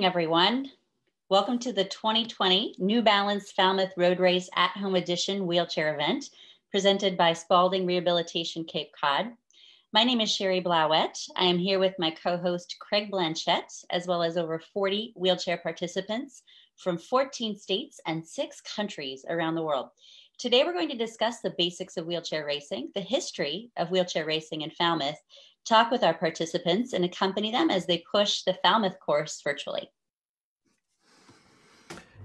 everyone. Welcome to the 2020 New Balance Falmouth Road Race at Home Edition wheelchair event presented by Spaulding Rehabilitation Cape Cod. My name is Cheri Blauwet. I am here with my co-host Craig Blanchette, as well as over 40 wheelchair participants from 14 states and six countries around the world. Today, we're going to discuss the basics of wheelchair racing, the history of wheelchair racing in Falmouth, talk with our participants, and accompany them as they push the Falmouth course virtually.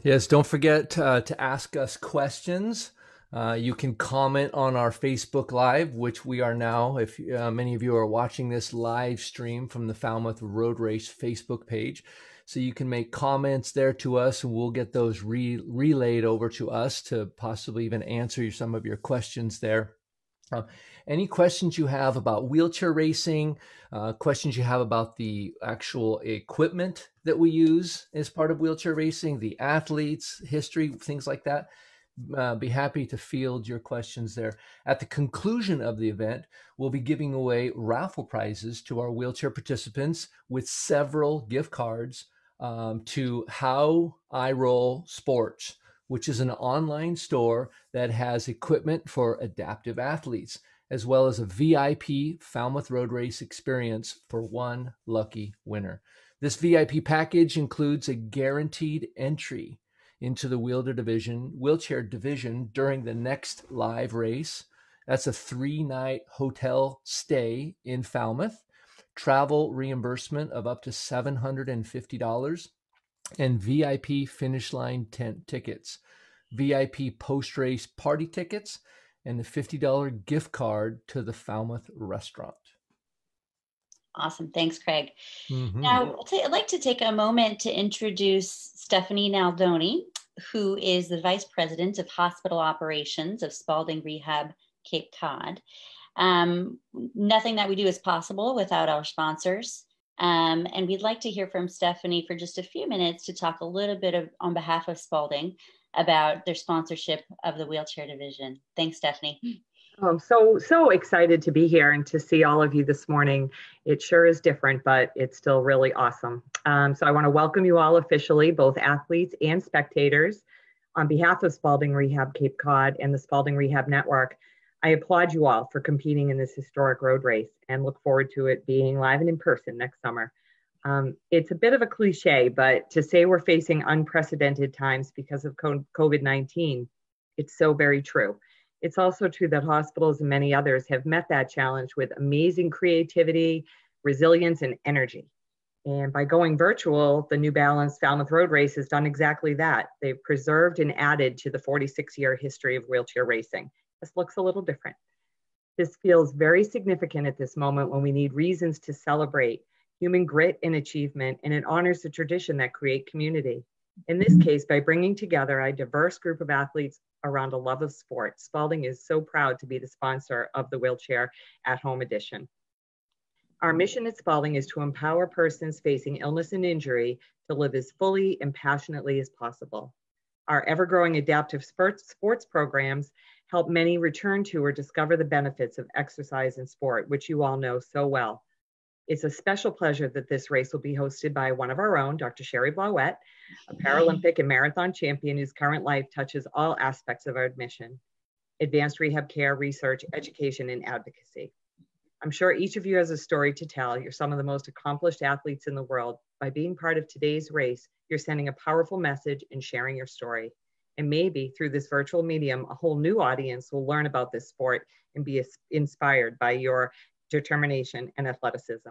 Yes, don't forget uh, to ask us questions. Uh, you can comment on our Facebook Live, which we are now, if uh, many of you are watching this live stream from the Falmouth Road Race Facebook page. So you can make comments there to us, and we'll get those re- relayed over to us to possibly even answer some of your questions there. Uh, any questions you have about wheelchair racing, uh, questions you have about the actual equipment that we use as part of wheelchair racing, the athletes, history, things like that, uh, be happy to field your questions there. At the conclusion of the event, we'll be giving away raffle prizes to our wheelchair participants with several gift cards um, to How I Roll Sports, which is an online store that has equipment for adaptive athletes, as well as a VIP Falmouth Road Race experience for one lucky winner. This VIP package includes a guaranteed entry into the wheelchair division, wheelchair division during the next live race. That's a three night hotel stay in Falmouth, travel reimbursement of up to $750, and VIP finish line tent tickets, VIP post race party tickets, and the $50 gift card to the Falmouth restaurant. Awesome. Thanks, Craig. Mm-hmm. Now, I'd like to take a moment to introduce Stephanie Naldoni, who is the Vice President of Hospital Operations of Spaulding Rehab Cape Cod. Um, nothing that we do is possible without our sponsors. Um, and we'd like to hear from Stephanie for just a few minutes to talk a little bit of, on behalf of Spaulding about their sponsorship of the wheelchair division. Thanks, Stephanie. I'm um, so so excited to be here and to see all of you this morning. It sure is different, but it's still really awesome. Um, so I want to welcome you all officially, both athletes and spectators, on behalf of Spaulding Rehab Cape Cod and the Spaulding Rehab Network. I applaud you all for competing in this historic road race and look forward to it being live and in person next summer. Um, it's a bit of a cliche, but to say we're facing unprecedented times because of COVID 19, it's so very true. It's also true that hospitals and many others have met that challenge with amazing creativity, resilience, and energy. And by going virtual, the New Balance Falmouth Road Race has done exactly that. They've preserved and added to the 46 year history of wheelchair racing. This looks a little different. This feels very significant at this moment when we need reasons to celebrate human grit and achievement, and it honors the tradition that create community. In this mm-hmm. case, by bringing together a diverse group of athletes around a love of sport. Spaulding is so proud to be the sponsor of the Wheelchair at Home Edition. Our mission at Spaulding is to empower persons facing illness and injury to live as fully and passionately as possible. Our ever-growing adaptive sports, sports programs help many return to or discover the benefits of exercise and sport, which you all know so well. It's a special pleasure that this race will be hosted by one of our own, Dr. Cheri Blauwet, a Paralympic and marathon champion whose current life touches all aspects of our mission, advanced rehab care, research, education, and advocacy. I'm sure each of you has a story to tell. You're some of the most accomplished athletes in the world. By being part of today's race, you're sending a powerful message and sharing your story. And maybe through this virtual medium, a whole new audience will learn about this sport and be inspired by your determination, and athleticism.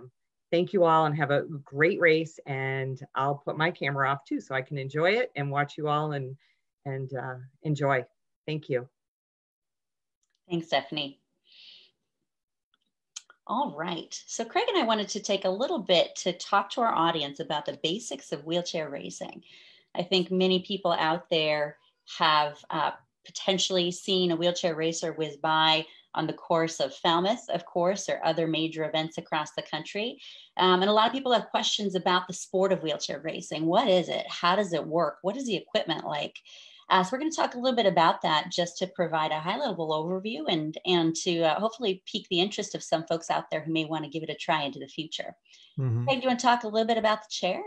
Thank you all and have a great race. And I'll put my camera off too so I can enjoy it and watch you all and, and uh, enjoy. Thank you. Thanks, Stephanie. All right. So Craig and I wanted to take a little bit to talk to our audience about the basics of wheelchair racing. I think many people out there have uh, potentially seen a wheelchair racer whiz by on the course of Falmouth, of course, or other major events across the country. Um, and a lot of people have questions about the sport of wheelchair racing. What is it? How does it work? What is the equipment like? Uh, so we're going to talk a little bit about that just to provide a high level overview and, and to uh, hopefully pique the interest of some folks out there who may want to give it a try into the future. Mm-hmm. Hey, do you want to talk a little bit about the chair?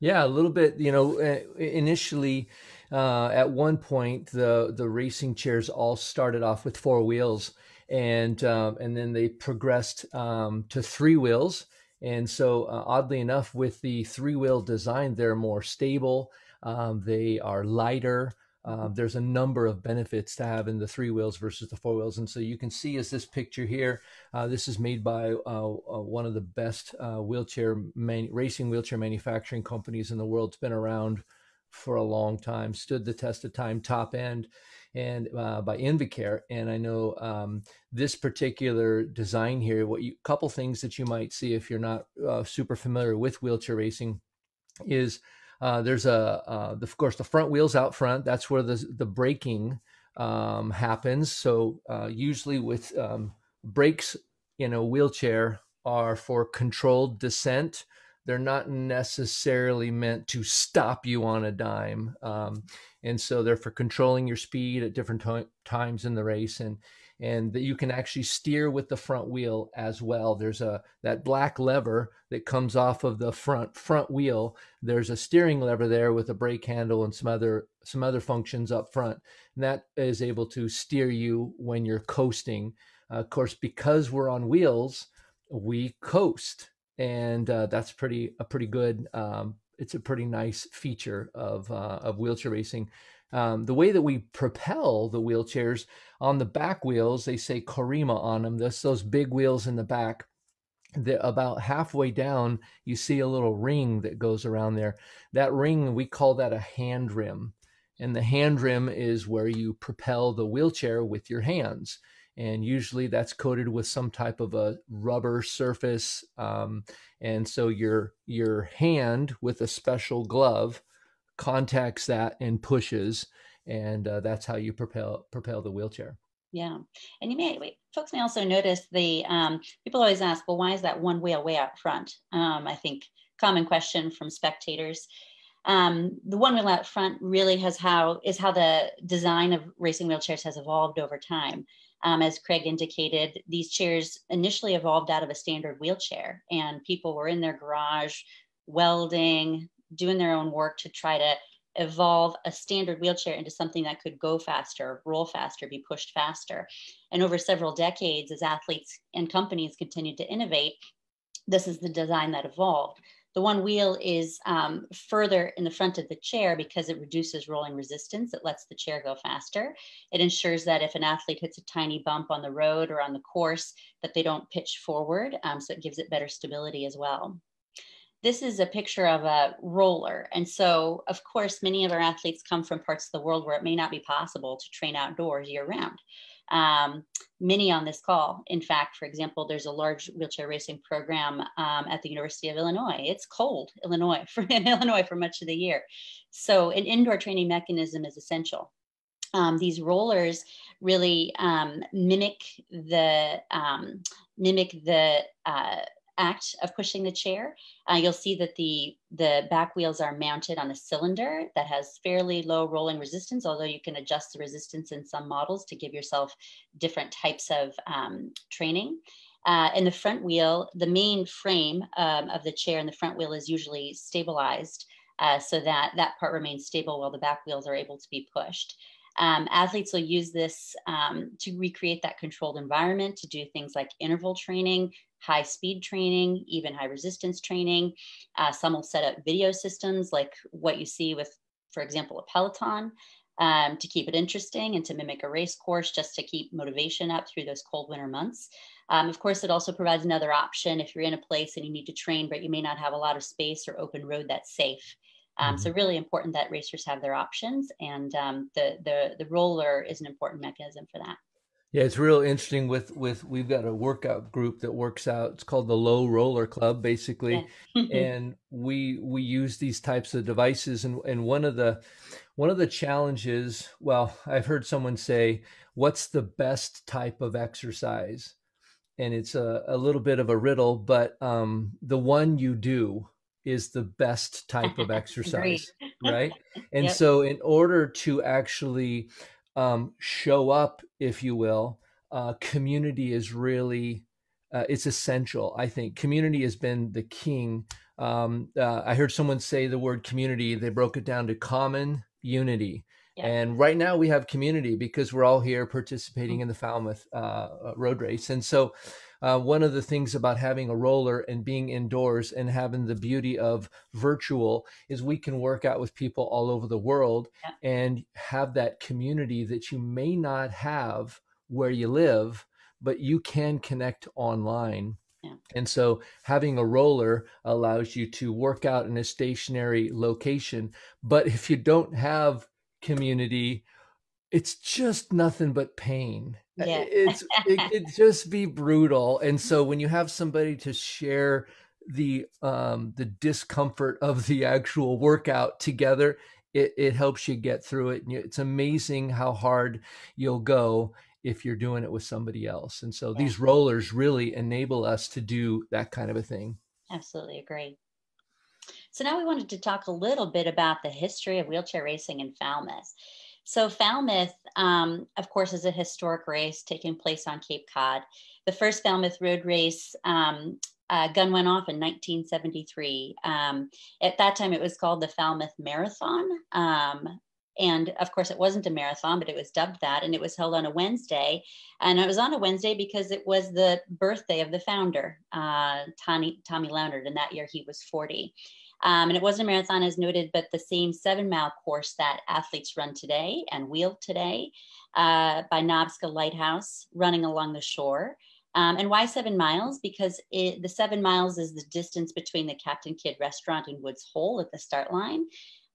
Yeah, a little bit. You know, initially, uh, at one point, the the racing chairs all started off with four wheels, and um, and then they progressed um, to three wheels. And so, uh, oddly enough, with the three wheel design, they're more stable. Um, they are lighter. Um, there's a number of benefits to having the three wheels versus the four wheels. And so you can see as this picture here, uh, this is made by uh, uh, one of the best uh, wheelchair man- racing wheelchair manufacturing companies in the world. It's been around for a long time, stood the test of time, top end, and uh, by Invacare. And I know um, this particular design here, what you couple things that you might see if you're not uh, super familiar with wheelchair racing is uh, there's a, uh, the, of course, the front wheels out front. That's where the the braking um, happens. So uh, usually with um, brakes in a wheelchair are for controlled descent. They're not necessarily meant to stop you on a dime, um, and so they're for controlling your speed at different to- times in the race. And and that you can actually steer with the front wheel as well. There's a that black lever that comes off of the front front wheel. There's a steering lever there with a brake handle and some other some other functions up front. And that is able to steer you when you're coasting. Uh, of course, because we're on wheels, we coast, and uh, that's pretty a pretty good. Um, it's a pretty nice feature of uh, of wheelchair racing. Um, the way that we propel the wheelchairs on the back wheels, they say Corima on them. That's those big wheels in the back. The, about halfway down, you see a little ring that goes around there. That ring, we call that a hand rim. And the hand rim is where you propel the wheelchair with your hands. And usually that's coated with some type of a rubber surface. Um, and so your, your hand with a special glove contacts that and pushes, and uh, that's how you propel propel the wheelchair. Yeah, and you may wait, folks may also notice the um, people always ask, well, why is that one wheel way out front? Um, I think common question from spectators. Um, the one wheel out front really has how is how the design of racing wheelchairs has evolved over time. Um, as Craig indicated, these chairs initially evolved out of a standard wheelchair, and people were in their garage welding, doing their own work to try to evolve a standard wheelchair into something that could go faster, roll faster, be pushed faster. And over several decades, as athletes and companies continued to innovate, this is the design that evolved. The one wheel is um, further in the front of the chair because it reduces rolling resistance. It lets the chair go faster. It ensures that if an athlete hits a tiny bump on the road or on the course, that they don't pitch forward. Um, so it gives it better stability as well this is a picture of a roller. And so, of course, many of our athletes come from parts of the world where it may not be possible to train outdoors year round. Um, many on this call, in fact, for example, there's a large wheelchair racing program um, at the University of Illinois. It's cold, Illinois, for, in Illinois for much of the year. So, an indoor training mechanism is essential. Um, these rollers really um, mimic the um, mimic the uh, act of pushing the chair, uh, you'll see that the, the back wheels are mounted on a cylinder that has fairly low rolling resistance, although you can adjust the resistance in some models to give yourself different types of um, training. Uh, in the front wheel, the main frame um, of the chair and the front wheel is usually stabilized uh, so that that part remains stable while the back wheels are able to be pushed. Um, athletes will use this um, to recreate that controlled environment to do things like interval training, high speed training, even high resistance training. Uh, some will set up video systems like what you see with, for example, a Peloton. Um, to keep it interesting and to mimic a race course just to keep motivation up through those cold winter months. Um, of course, it also provides another option if you're in a place and you need to train, but you may not have a lot of space or open road that's safe. Um, mm-hmm. So really important that racers have their options, and um, the the the roller is an important mechanism for that. Yeah, it's real interesting with with we've got a workout group that works out. It's called the Low Roller Club, basically, yeah. and we we use these types of devices. And and one of the one of the challenges, well, I've heard someone say, "What's the best type of exercise?" And it's a, a little bit of a riddle, but um, the one you do is the best type of exercise, right? And yep. so, in order to actually um, show up, if you will, uh, community is really uh, it's essential. I think community has been the king um, uh, I heard someone say the word community. They broke it down to common unity. And right now we have community because we're all here participating mm-hmm. in the Falmouth uh, uh, road race. And so, uh, one of the things about having a roller and being indoors and having the beauty of virtual is we can work out with people all over the world yeah. and have that community that you may not have where you live, but you can connect online yeah. And so having a roller allows you to work out in a stationary location. But if you don't have community, it's just nothing but pain. Yeah. It's it could just be brutal. And so when you have somebody to share the um the discomfort of the actual workout together, it, it helps you get through it. And it's amazing how hard you'll go if you're doing it with somebody else. And so yeah. these rollers really enable us to do that kind of a thing. Absolutely agree. So now we wanted to talk a little bit about the history of wheelchair racing in Falmouth. So Falmouth, um, of course, is a historic race taking place on Cape Cod. The first Falmouth road race um, uh, gun went off in 1973. Um, at that time, it was called the Falmouth Marathon. Um, and of course, it wasn't a marathon, but it was dubbed that. And it was held on a Wednesday. And it was on a Wednesday because it was the birthday of the founder, uh, Tommy, Tommy Leonard. And that year he was 40. Um, and it wasn't a marathon as noted, but the same seven mile course that athletes run today and wheel today uh, by Nobska Lighthouse running along the shore. Um, and why seven miles? Because it, the seven miles is the distance between the Captain Kidd restaurant and Woods Hole at the start line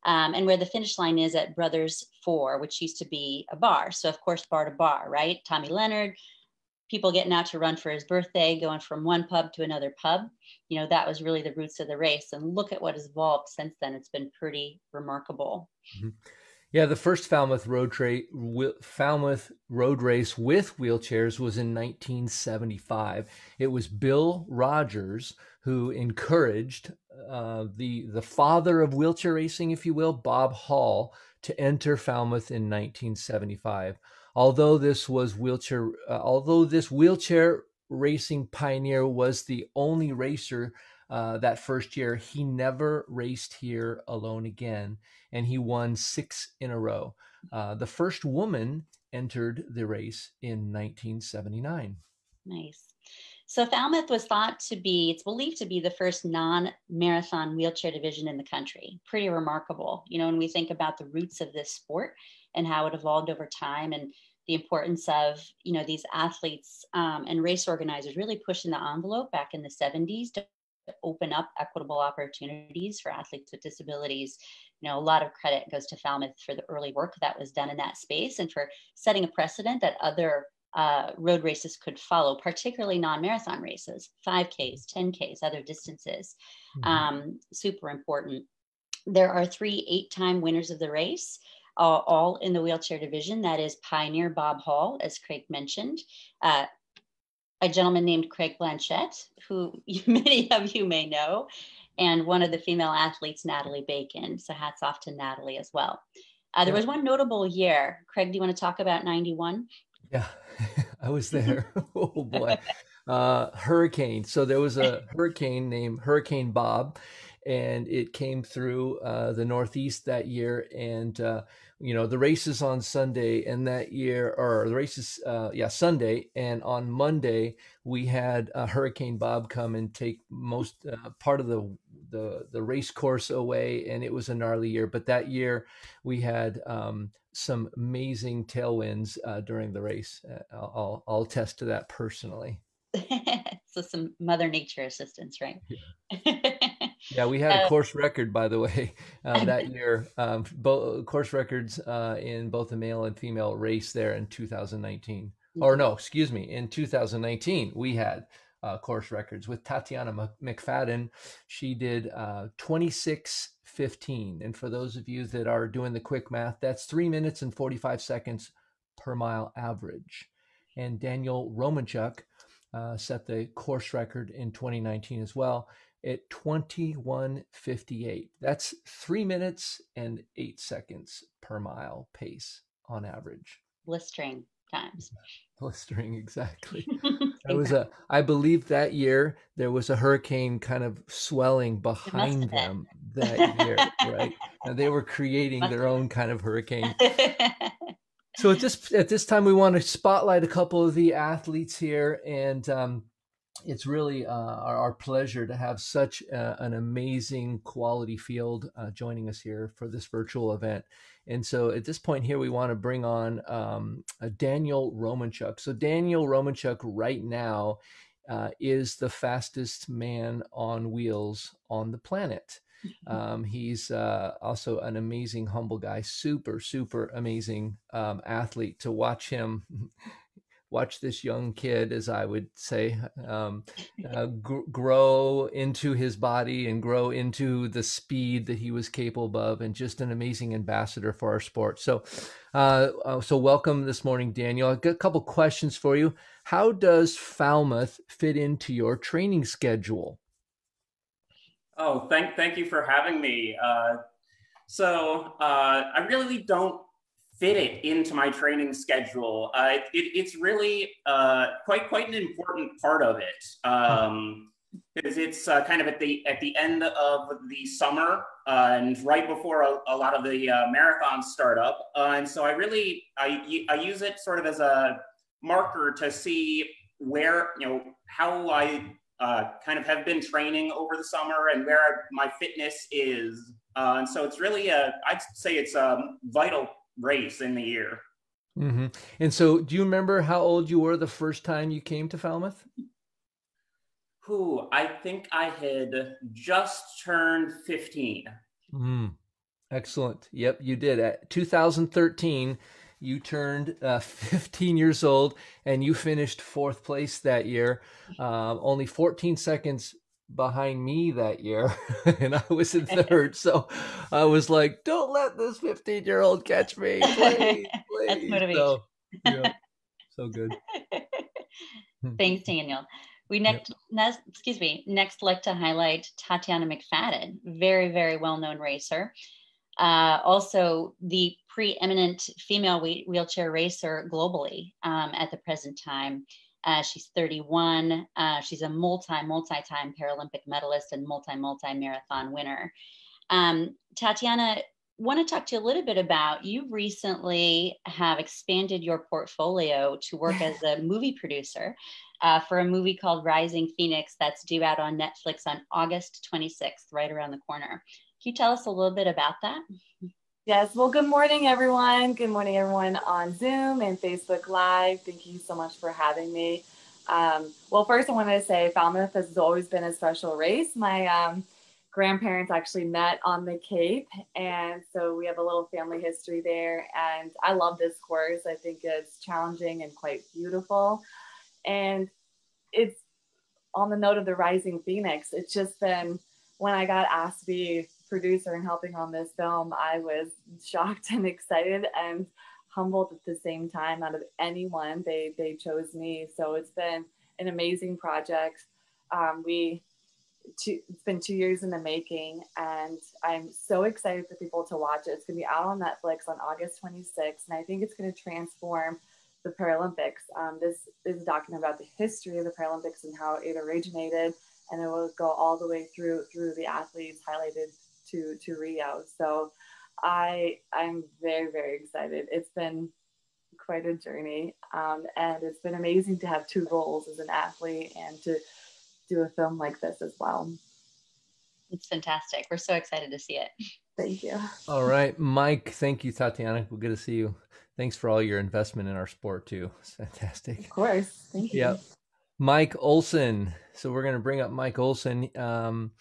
um, and where the finish line is at Brothers Four, which used to be a bar. So, of course, bar to bar, right? Tommy Leonard, people getting out to run for his birthday, going from one pub to another pub. You know, that was really the roots of the race. And look at what has evolved since then. It's been pretty remarkable. Mm-hmm. Yeah, the first Falmouth road tra- Falmouth road race with wheelchairs was in 1975. It was Bill Rodgers who encouraged uh, the the father of wheelchair racing, if you will, Bob Hall, to enter Falmouth in 1975. Although this was wheelchair, uh, although this wheelchair racing pioneer was the only racer uh, that first year, he never raced here alone again, and he won six in a row. Uh, the first woman entered the race in 1979. Nice. So Falmouth was thought to be, it's believed to be the first non-marathon wheelchair division in the country. Pretty remarkable, you know, when we think about the roots of this sport and how it evolved over time and the importance of, you know, these athletes um, and race organizers really pushing the envelope back in the 70s to open up equitable opportunities for athletes with disabilities. You know, a lot of credit goes to Falmouth for the early work that was done in that space and for setting a precedent that other uh, road races could follow, particularly non-marathon races, 5Ks, 10Ks, other distances. Mm-hmm. Um, super important. There are three eight-time winners of the race, all in the wheelchair division. That is Pioneer Bob Hall, as Craig mentioned, uh, a gentleman named Craig Blanchette, who many of you may know, and one of the female athletes, Natalie Bacon. So hats off to Natalie as well. Uh, there was one notable year. Craig, do you want to talk about 91? Yeah, I was there. oh boy. Uh, hurricane. So there was a hurricane named Hurricane Bob, and it came through uh, the Northeast that year. And, uh, you know, the races on Sunday, and that year, or the races, uh, yeah, Sunday. And on Monday, we had Hurricane Bob come and take most uh, part of the the the race course away, and it was a gnarly year. But that year, we had um, some amazing tailwinds uh, during the race. Uh, I'll, I'll, I'll attest to that personally. so some Mother Nature assistance, right? Yeah, yeah we had a uh, course record, by the way, uh, that year. Um, both course records uh, in both the male and female race there in 2019. Or no, excuse me, in 2019 we had uh, course records with Tatiana McFadden. She did uh, 26.15. And for those of you that are doing the quick math, that's three minutes and 45 seconds per mile average. And Daniel Romanchuk uh, set the course record in 2019 as well at 21.58. That's three minutes and eight seconds per mile pace on average. Blistering times. Blistering, exactly. It was a, I believe that year there was a hurricane kind of swelling behind them that year, right? And they were creating their own kind of hurricane. so at this at this time, we want to spotlight a couple of the athletes here, and um, it's really uh, our, our, pleasure to have such a, an amazing quality field uh, joining us here for this virtual event. And so at this point here, we want to bring on um, Daniel Romanchuk. So Daniel Romanchuk right now uh, is the fastest man on wheels on the planet. Mm-hmm. Um, he's uh, also an amazing, humble guy, super, super amazing um, athlete. To watch him watch this young kid, as I would say, um, uh, g- grow into his body and grow into the speed that he was capable of, and just an amazing ambassador for our sport. So, uh, uh, so welcome this morning, Daniel. I've got a couple questions for you. How does Falmouth fit into your training schedule? Oh, thank thank you for having me. Uh, so uh, I really don't fit it into my training schedule. Uh, it, it, it's really uh, quite quite an important part of it um, because it's uh, kind of at the at the end of the summer uh, and right before a, a lot of the uh, marathons start up, uh, and so I really I, I use it sort of as a marker to see where you know how I kind of have been training over the summer and where my fitness is. and so it's really a, I'd say it's a vital race in the year. Mm-hmm. And so, do you remember how old you were the first time you came to Falmouth? Who I think I had just turned 15. Mm. Excellent. Yep, you did. At 2013, you turned uh, 15 years old and you finished fourth place that year, uh, only 14 seconds behind me that year and I was in third. so I was like, don't let this 15 year old catch me. Please, please. That's motivation. So, yeah, so good. Thanks, Daniel. We next, yep. next, excuse me, next like to highlight Tatiana McFadden, very, very well-known racer. Uh, also the preeminent female wheelchair racer globally um, at the present time. Uh, she's 31. Uh, she's a multi, multi time Paralympic medalist and multi, multi marathon winner. Um, Tatiana, want to talk to you a little bit about you recently have expanded your portfolio to work as a movie producer uh, for a movie called Rising Phoenix that's due out on Netflix on August 26th, right around the corner. Can you tell us a little bit about that? Yes, well, good morning, everyone. Good morning, everyone on Zoom and Facebook Live. Thank you so much for having me. Um, well, first, I wanted to say Falmouth has always been a special race. My um, grandparents actually met on the Cape, and so we have a little family history there. And I love this course. I think it's challenging and quite beautiful. And it's on the note of the Rising Phoenix. It's just been when I got asked to be producer and helping on this film, I was shocked and excited and humbled at the same time. Out of anyone, they they chose me. So it's been an amazing project. Um, we two, it's been two years in the making, and I'm so excited for people to watch it. It's going to be out on Netflix on August 26th, and I think it's going to transform the Paralympics. Um, this is a document about the history of the Paralympics and how it originated, and it will go all the way through through the athletes highlighted to to Rio. So I I'm very very excited. It's been quite a journey, um, and it's been amazing to have two roles as an athlete and to do a film like this as well. It's fantastic. We're so excited to see it. Thank you. All right, Mike. Thank you, Tatiana. We're good to see you. Thanks for all your investment in our sport too. It's fantastic. Of course. Thank you. Yep. Mike Olson. So we're going to bring up Mike Olson. Um,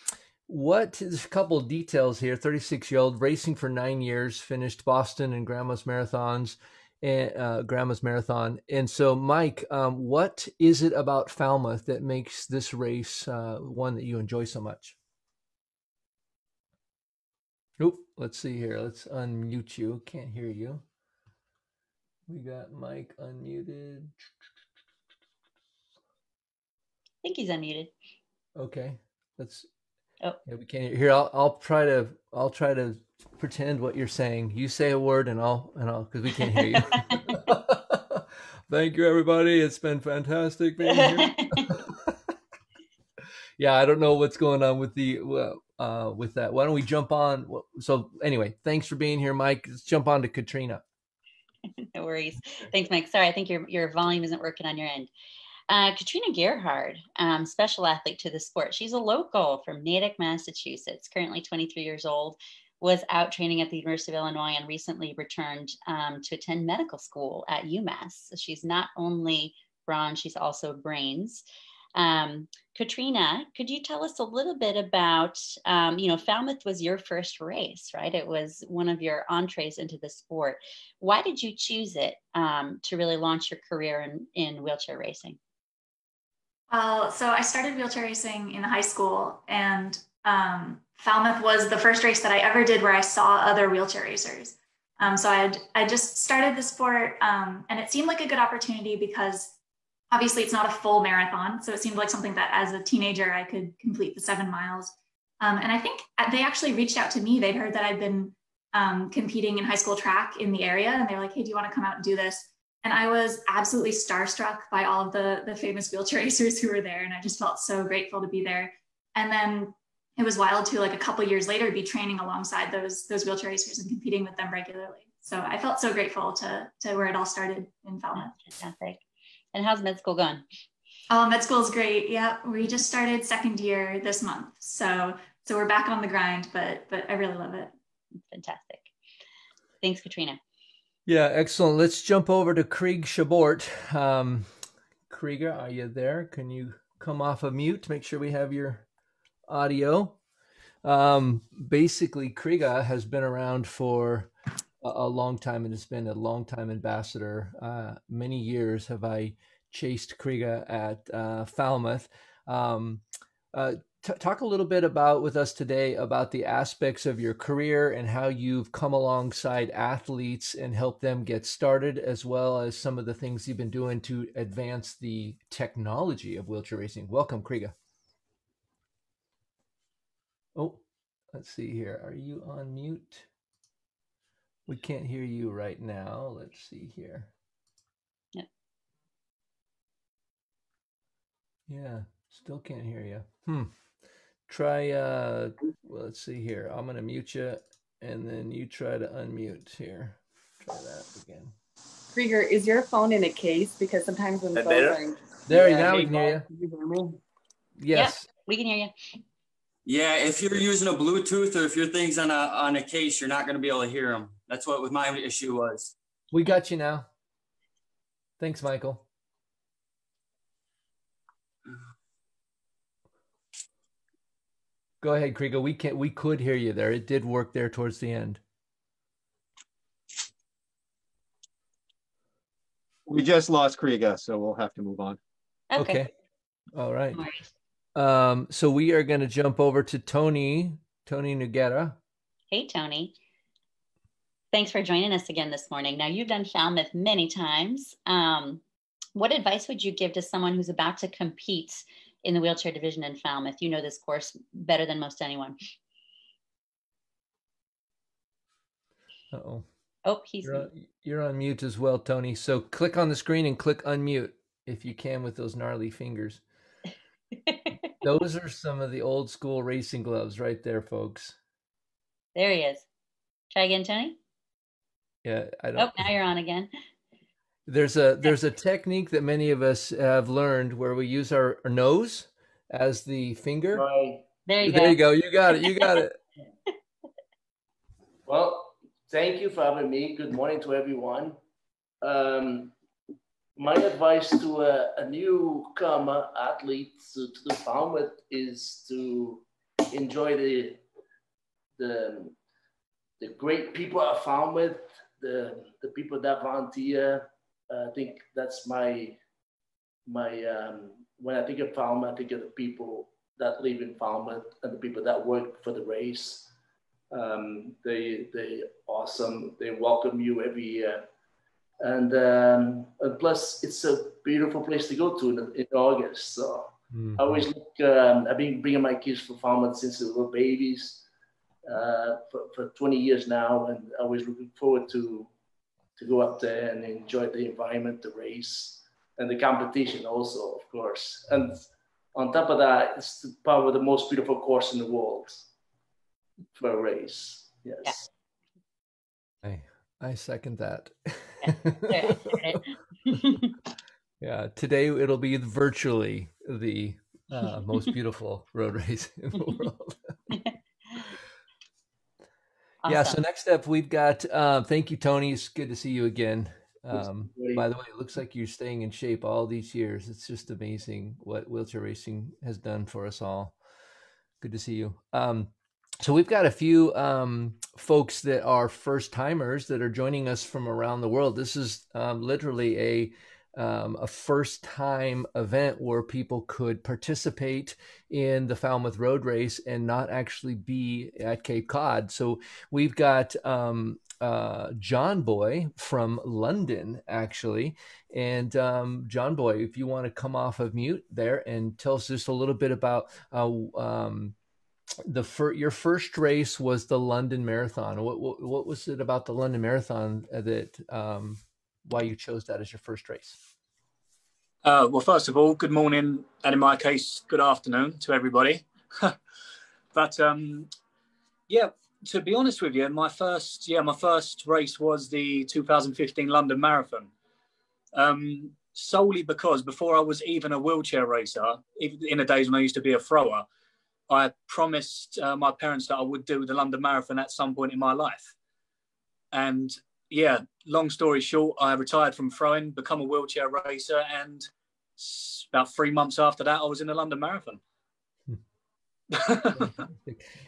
what there's a couple details here. 36 year old racing for nine years finished boston and grandma's marathons and uh, grandma's marathon. And so mike um, what is it about falmouth that makes this race uh, one that you enjoy so much? Oop, let's see here. Let's unmute you. Can't hear you. We got mike unmuted. I think he's unmuted. Okay let's Oh. Yeah, we can't hear. Here, I'll I'll try to I'll try to pretend what you're saying. You say a word, and I'll and I'll because we can't hear you. Thank you, everybody. It's been fantastic being here. yeah, I don't know what's going on with the uh, with that. Why don't we jump on? So anyway, thanks for being here, Mike. Let's jump on to Katrina. no worries. Thanks, Mike. Sorry, I think your your volume isn't working on your end. Uh, Katrina Gerhard, um, special athlete to the sport. She's a local from Natick, Massachusetts, currently 23 years old, was out training at the University of Illinois and recently returned um, to attend medical school at UMass. So she's not only bronze, she's also brains. Um, Katrina, could you tell us a little bit about, um, you know, Falmouth was your first race, right? It was one of your entrees into the sport. Why did you choose it um, to really launch your career in, in wheelchair racing? Uh, so I started wheelchair racing in high school, and um, Falmouth was the first race that I ever did where I saw other wheelchair racers. Um, so I I just started the sport, um, and it seemed like a good opportunity because obviously it's not a full marathon, so it seemed like something that as a teenager I could complete the seven miles. Um, and I think they actually reached out to me. They'd heard that I'd been um, competing in high school track in the area, and they were like, "Hey, do you want to come out and do this?" And I was absolutely starstruck by all of the, the famous wheelchair racers who were there. And I just felt so grateful to be there. And then it was wild to like a couple years later be training alongside those those wheelchair racers and competing with them regularly. So I felt so grateful to to where it all started in Falmouth. Fantastic. And how's med school gone? Oh, med school is great. Yeah, we just started second year this month, so so we're back on the grind. But but I really love it. Fantastic. Thanks, Katrina. Yeah, excellent. Let's jump over to Krige Schabort. Um, Krige, are you there? Can you come off of mute to make sure we have your audio? Um, basically, Krige has been around for a, a, long time and has been a long time ambassador. Uh, many years have I chased Krige at uh, Falmouth. Um, uh, t- talk a little bit about with us today about the aspects of your career and how you've come alongside athletes and help them get started, as well as some of the things you've been doing to advance the technology of wheelchair racing. Welcome, Krige. Oh, let's see here. Are you on mute? We can't hear you right now. Let's see here. Yep. Yeah, still can't hear you. Hmm. Try, uh, well, let's see here. I'm going to mute you and then you try to unmute here. Try that again. Krige, is your phone in a case? Because sometimes when phones are. There, yeah, now we can hear you. Yes. Yep, we can hear you. Yeah, if you're using a Bluetooth or if your thing's on a on a case, you're not going to be able to hear them. That's what my issue was. We got you now. Thanks, Michael. Go ahead, Krige. We can we could hear you there. It did work there towards the end. We just lost Krige, so we'll have to move on. Okay. okay. All right. Um, so we are going to jump over to Tony, Tony Nogueira. Hey, Tony. Thanks for joining us again this morning. Now, you've done Falmouth many times. Um, what advice would you give to someone who's about to compete in the wheelchair division in Falmouth. You know this course better than most anyone. oh. Oh, he's you're on, you're on mute as well, Tony. So click on the screen and click unmute if you can with those gnarly fingers. those are some of the old school racing gloves right there, folks. There he is. Try again, Tony. Yeah, I don't. Oh, now you're on again. There's a there's a technique that many of us have learned where we use our, our nose as the finger. Right. There you there go. There you go. You got it. You got it. well, thank you for having me. Good morning to everyone. Um, my advice to a, a newcomer athlete to, to the Falmouth is to enjoy the the the great people at Falmouth, the the people that volunteer, I think that's my my um, when I think of Falmouth, I think of the people that live in Falmouth and the people that work for the race. Um, they they awesome. They welcome you every year, and, um, and plus it's a beautiful place to go to in, in August. So mm-hmm. I always look. Um, I've been bringing my kids for Falmouth since they were babies uh, for, for 20 years now, and I always looking forward to to go up there and enjoy the environment, the race, and the competition also, of course. And on top of that, it's probably the most beautiful course in the world for a race. Yes. Yeah. I, I second that. yeah, today it'll be virtually the uh, most beautiful road race in the world. Awesome. Yeah. So next up, we've got. Uh, thank you, Tony. It's good to see you again. Um, by the way, it looks like you're staying in shape all these years. It's just amazing what wheelchair racing has done for us all. Good to see you. Um, so we've got a few um, folks that are first timers that are joining us from around the world. This is um, literally a um, a first time event where people could participate in the Falmouth Road Race and not actually be at Cape Cod. So we've got um, uh, John Boy from London, actually. And um, John Boy, if you want to come off of mute there and tell us just a little bit about. Uh, um, the fir- your first race was the London Marathon. What, what, what was it about the London Marathon that um, why you chose that as your first race? Uh, well, first of all, good morning, and in my case, good afternoon to everybody. but um, yeah, to be honest with you, my first yeah my first race was the 2015 London Marathon. Um, solely because before I was even a wheelchair racer, in the days when I used to be a thrower, I promised uh, my parents that I would do the London Marathon at some point in my life. And yeah, long story short, I retired from throwing, become a wheelchair racer, and about three months after that, I was in the London Marathon.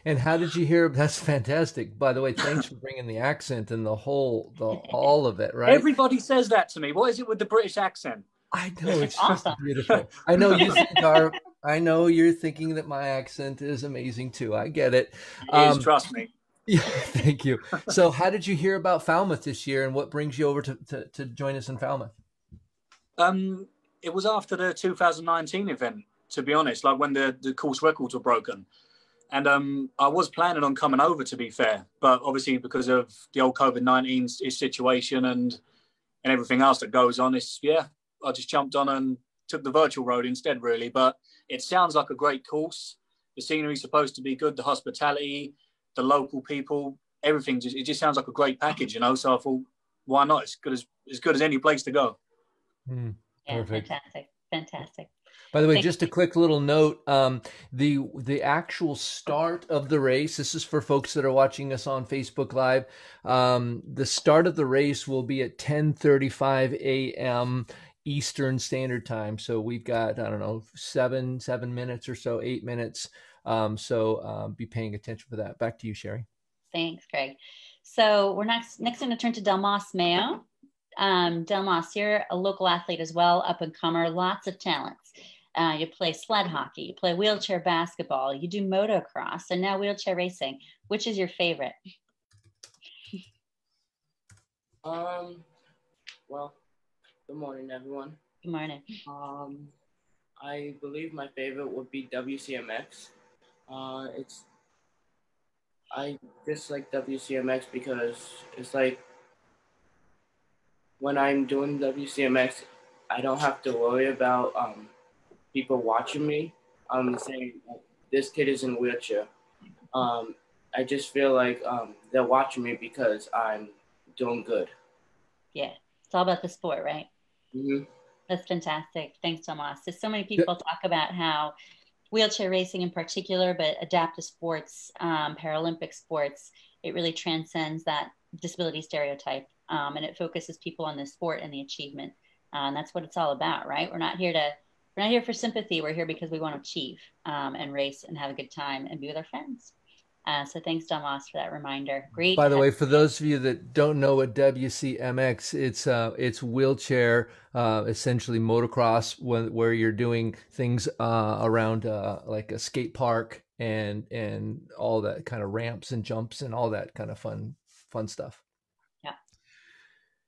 and how did you hear? That's fantastic. By the way, thanks for bringing the accent and the whole, the all of it. Right? Everybody says that to me. What is it with the British accent? I know it's awesome. beautiful. I know you are. I know you're thinking that my accent is amazing too. I get it. it um, is, trust me. Yeah, thank you. So, how did you hear about Falmouth this year, and what brings you over to, to, to join us in Falmouth? Um, it was after the 2019 event, to be honest, like when the, the course records were broken. And um, I was planning on coming over, to be fair, but obviously because of the old COVID 19 situation and and everything else that goes on, it's yeah, I just jumped on and took the virtual road instead, really. But it sounds like a great course. The scenery is supposed to be good, the hospitality, the local people, everything. Just, it just sounds like a great package, you know. So I thought, why not? It's good as as good as any place to go. Mm. Yeah, fantastic, fantastic. By the way, Thank just a quick little note: um, the the actual start of the race. This is for folks that are watching us on Facebook Live. Um, the start of the race will be at 10:35 a.m. Eastern Standard Time. So we've got I don't know seven seven minutes or so, eight minutes. Um, so um, be paying attention for that. Back to you, Cheri. Thanks, Craig. So we're next next going to turn to Delmas Mayo. Um, Delmas, you're a local athlete as well, up and comer, lots of talents. Uh, you play sled hockey, you play wheelchair basketball, you do motocross, and now wheelchair racing. Which is your favorite? Um, well, good morning, everyone. Good morning. Um, I believe my favorite would be WCMX. Uh, it's I dislike WCMX because it's like when I'm doing WCMX, I don't have to worry about um, people watching me. I'm saying this kid is in wheelchair. Um, I just feel like um, they're watching me because I'm doing good. Yeah, it's all about the sport, right? Mm-hmm. That's fantastic. Thanks, Tomas. So, so many people talk about how wheelchair racing in particular, but adaptive sports, um, Paralympic sports, it really transcends that disability stereotype um, and it focuses people on the sport and the achievement. Uh, and that's what it's all about, right? We're not here to we're not here for sympathy. We're here because we want to achieve um, and race and have a good time and be with our friends. Uh, so thanks, Domas, for that reminder. Great. By the way, for those of you that don't know what WCMX, it's uh, it's wheelchair, uh, essentially motocross, when, where you're doing things uh, around uh, like a skate park and and all that kind of ramps and jumps and all that kind of fun fun stuff. Yeah.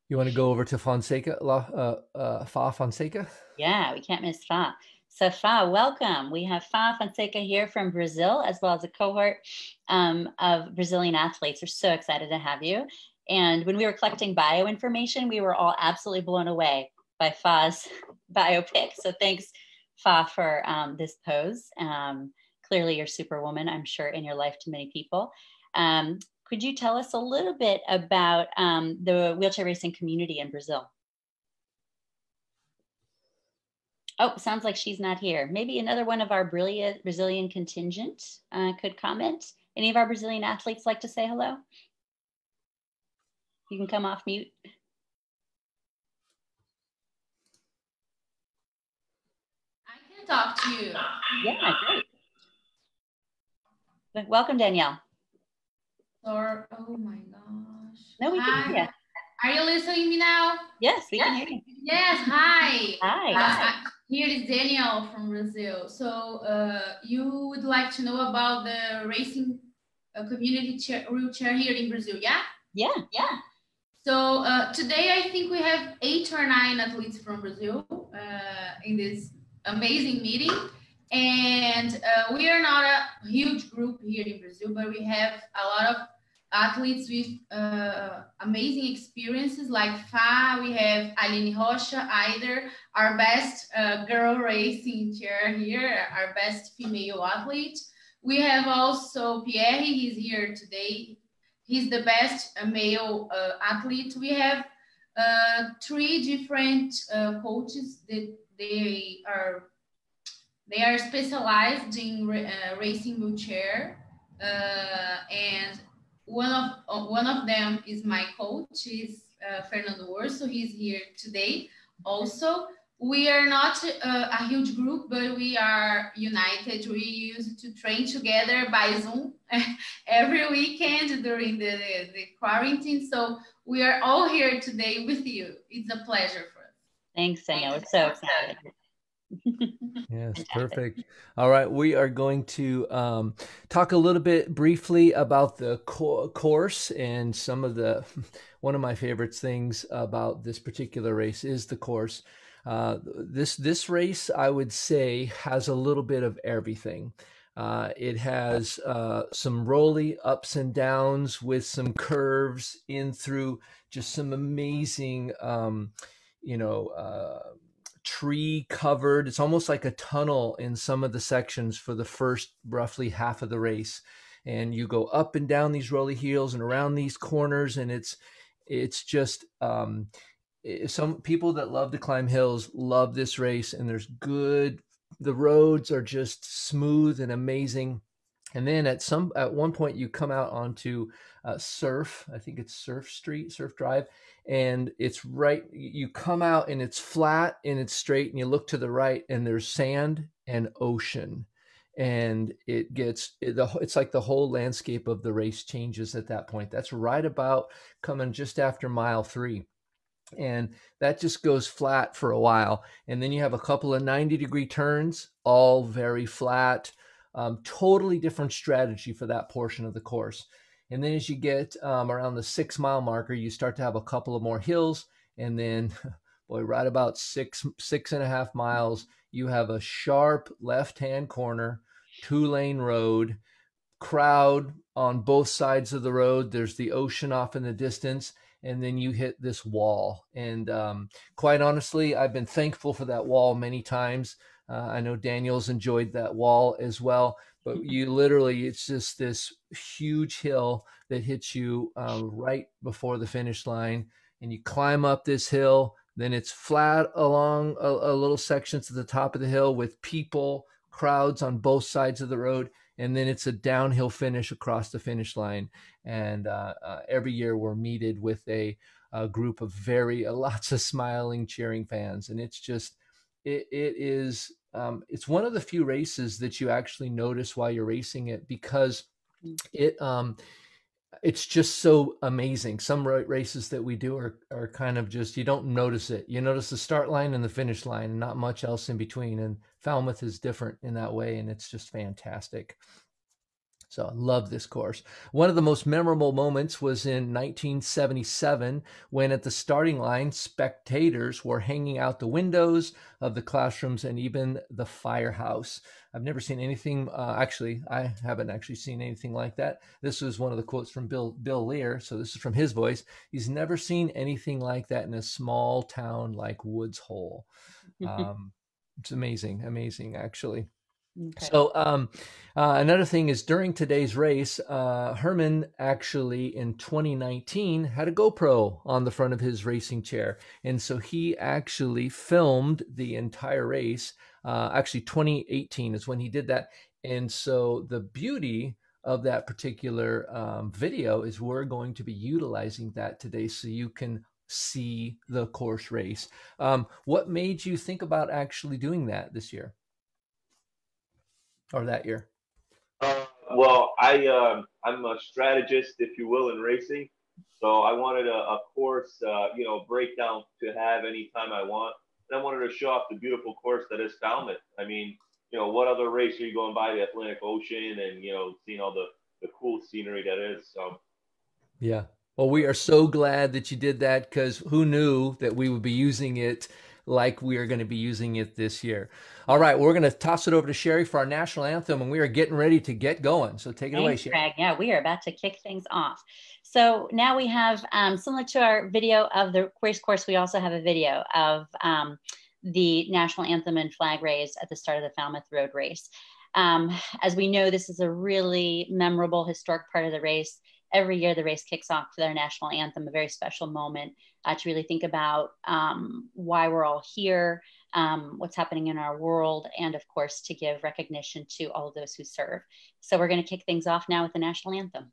You want to go over to Fonseca, La, uh, uh, Fa Fonseca? Yeah, we can't miss Fa. So Fa, welcome. We have Fa Fonseca here from Brazil, as well as a cohort um, of Brazilian athletes. We're so excited to have you. And when we were collecting bio information, we were all absolutely blown away by Fa's biopic. So thanks, Fa, for um, this pose. Um, clearly, you're superwoman, I'm sure, in your life to many people. Um, could you tell us a little bit about um, the wheelchair racing community in Brazil? Oh, sounds like she's not here. Maybe another one of our brilliant Brazilian contingent uh, could comment. Any of our Brazilian athletes like to say hello? You can come off mute. I can talk to you. Yeah, great. Welcome, Danielle. Or, oh my gosh. No, we hi. can hear you. Are you listening me now? Yes, we yes. can hear you. Yes, hi. Hi. Uh, here is Danielle from Brazil. So uh, you would like to know about the racing uh, community chair, wheelchair here in Brazil, yeah? Yeah, yeah. So uh, today I think we have eight or nine athletes from Brazil uh, in this amazing meeting. And uh, we are not a huge group here in Brazil, but we have a lot of athletes with uh, amazing experiences like Fa, we have Aline Rocha, either our best uh, girl racing chair here, our best female athlete. We have also Pierre, he's here today. He's the best uh, male uh, athlete. We have uh, three different uh, coaches that they are they are specialized in racing wheelchair and one of uh, one of them is my coach, is uh, Fernando Urso. He's here today. Also, we are not uh, a huge group, but we are united. We used to train together by Zoom every weekend during the, the, the quarantine. So we are all here today with you. It's a pleasure for us. Thanks, Danielle. We're so excited. yes, perfect. All right, we are going to um, talk a little bit briefly about the co- course and some of the. One of my favorite things about this particular race is the course. Uh, this this race, I would say, has a little bit of everything. Uh, it has uh, some rolly ups and downs with some curves in through just some amazing, um, you know uh, tree covered. It's almost like a tunnel in some of the sections for the first roughly half of the race. And you go up and down these rolly hills and around these corners, and it's it's just um, some people that love to climb hills love this race, and there's good. The roads are just smooth and amazing. And then at some at one point you come out onto uh, Surf. I think it's Surf Street, Surf Drive, and it's right you come out and it's flat and it's straight and you look to the right and there's sand and ocean. And it gets the it's like the whole landscape of the race changes at that point. That's right about coming just after mile 3 and that just goes flat for a while. And then you have a couple of 90 degree turns all very flat um, totally different strategy for that portion of the course and then as you get um, around the six mile marker, you start to have a couple of more hills. And then, boy, right about six, six and a half miles, you have a sharp left hand corner, two lane road, crowd on both sides of the road. There's the ocean off in the distance. And then you hit this wall. And um, quite honestly, I've been thankful for that wall many times. Uh, I know Daniel's enjoyed that wall as well but you literally it's just this huge hill that hits you um, right before the finish line and you climb up this hill then it's flat along a, a little section to the top of the hill with people crowds on both sides of the road and then it's a downhill finish across the finish line and uh, uh, every year we're meted with a, a group of very uh, lots of smiling cheering fans and it's just it, it is um, it's one of the few races that you actually notice while you're racing it because mm. it um, it's just so amazing. Some races that we do are are kind of just you don't notice it. You notice the start line and the finish line, and not much else in between. And Falmouth is different in that way, and it's just fantastic. So I love this course. One of the most memorable moments was in 1977 when at the starting line, spectators were hanging out the windows of the classrooms and even the firehouse. I've never seen anything. Uh, actually, I haven't actually seen anything like that. This was one of the quotes from Bill Bill Lear. So this is from his voice. He's never seen anything like that in a small town like Woods Hole. Um, it's amazing, amazing, actually. Okay. So um, uh, another thing is during today's race, uh, Herman actually in 2019 had a GoPro on the front of his racing chair, and so he actually filmed the entire race. Uh, actually, 2018 is when he did that, and so the beauty of that particular um, video is we're going to be utilizing that today, so you can see the course race. Um, what made you think about actually doing that this year? or that year? Well, I uh, I'm a strategist, if you will, in racing. So I wanted a, a course, uh, you know, breakdown to have anytime I want. And I wanted to show off the beautiful course that is Falmouth. I mean, you know, what other race are you going by the Atlantic Ocean and you know, seeing all the the cool scenery that is. So. Yeah. Well, we are so glad that you did that because who knew that we would be using it like we are going to be using it this year. All right, we're going to toss it over to Cheri for our national anthem, and we are getting ready to get going. So take it Thanks, away, Cheri. Greg. Yeah, we are about to kick things off. So now we have, um, similar to our video of the race course, we also have a video of um, the national anthem and flag raise at the start of the Falmouth Road Race. Um, as we know, this is a really memorable, historic part of the race every year the race kicks off with our national anthem, a very special moment uh, to really think about um, why we're all here, um, what's happening in our world, and of course to give recognition to all of those who serve. So we're going to kick things off now with the national anthem.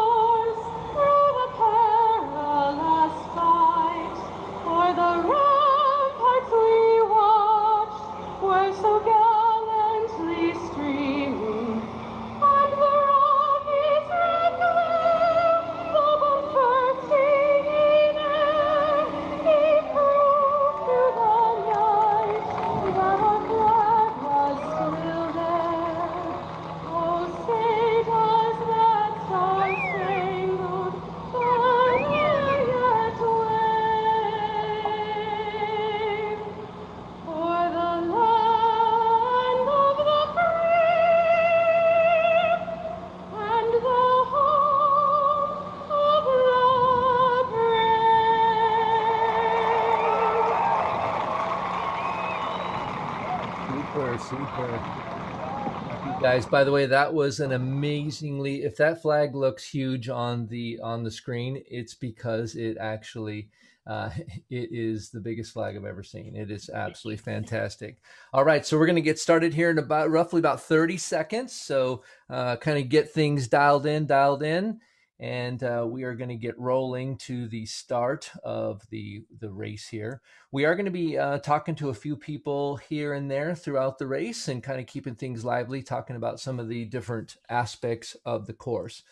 Super. You guys, by the way, that was an amazingly. If that flag looks huge on the on the screen, it's because it actually uh, it is the biggest flag I've ever seen. It is absolutely fantastic. All right, so we're going to get started here in about roughly about 30 seconds. So uh, kind of get things dialed in, dialed in, and uh, we are going to get rolling to the start of the the race here. We are going to be uh, talking to a few people here and there throughout the race and kind of keeping things lively, talking about some of the different aspects of the course.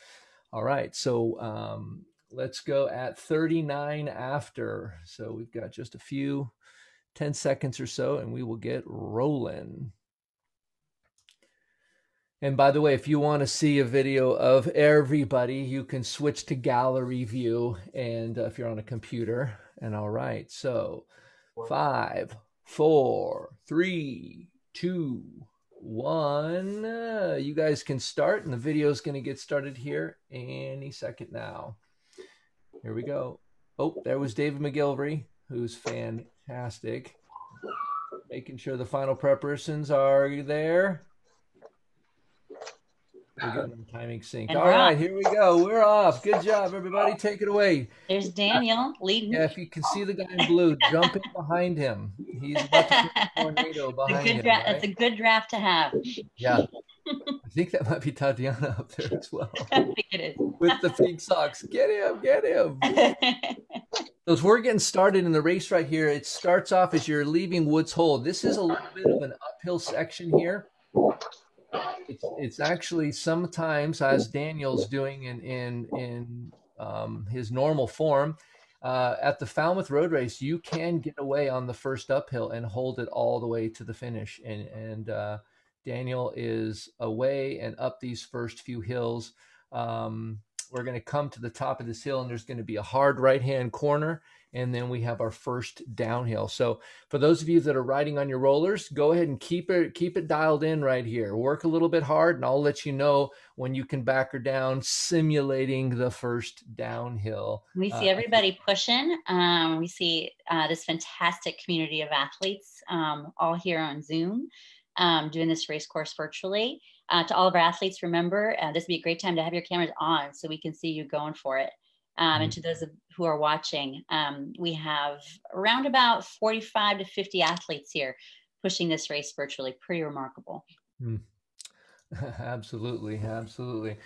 All right, so um, let's go at 39 after. So we've got just a few 10 seconds or so, and we will get rolling. And by the way, if you want to see a video of everybody, you can switch to gallery view. And uh, if you're on a computer, and all right, so five, four, three, two, one. Uh, you guys can start, and the video is going to get started here any second now. Here we go. Oh, there was David McGillivray, who's fantastic. Making sure the final preparations are there. We're getting uh-huh. them timing synced. And All off. here we go. We're off. Good job, everybody. Take it away. There's Daniel leading. Yeah, if you can see the guy in blue, jump in behind him. He's about to put a tornado It's a behind good him. draft. right? It's a good draft to have. Yeah. I think that might be Tatiana up there as well. I think it is. With the pink socks. Get him, get him. So as we're getting started in the race right here, it starts off as you're leaving Woods Hole. This is a little bit of an uphill section here. It's, it's actually sometimes, as Daniel's doing in in in um, his normal form, uh, at the Falmouth Road Race, you can get away on the first uphill and hold it all the way to the finish. And and uh, Daniel is away and up these first few hills. Um, we're going to come to the top of this hill, and there's going to be a hard right hand corner and then we have our first downhill. So for those of you that are riding on your rollers, go ahead and keep it keep it dialed in right here. Work a little bit hard, and I'll let you know when you can back her down, simulating the first downhill. We see uh, everybody pushing. Um, we see uh, this fantastic community of athletes um, all here on Zoom um, doing this race course virtually. Uh, to all of our athletes, remember uh, this would be a great time to have your cameras on so we can see you going for it. Um, and mm-hmm. to those who are watching, um, we have around about 45 to 50 athletes here pushing this race virtually. Pretty remarkable. Mm. absolutely, absolutely.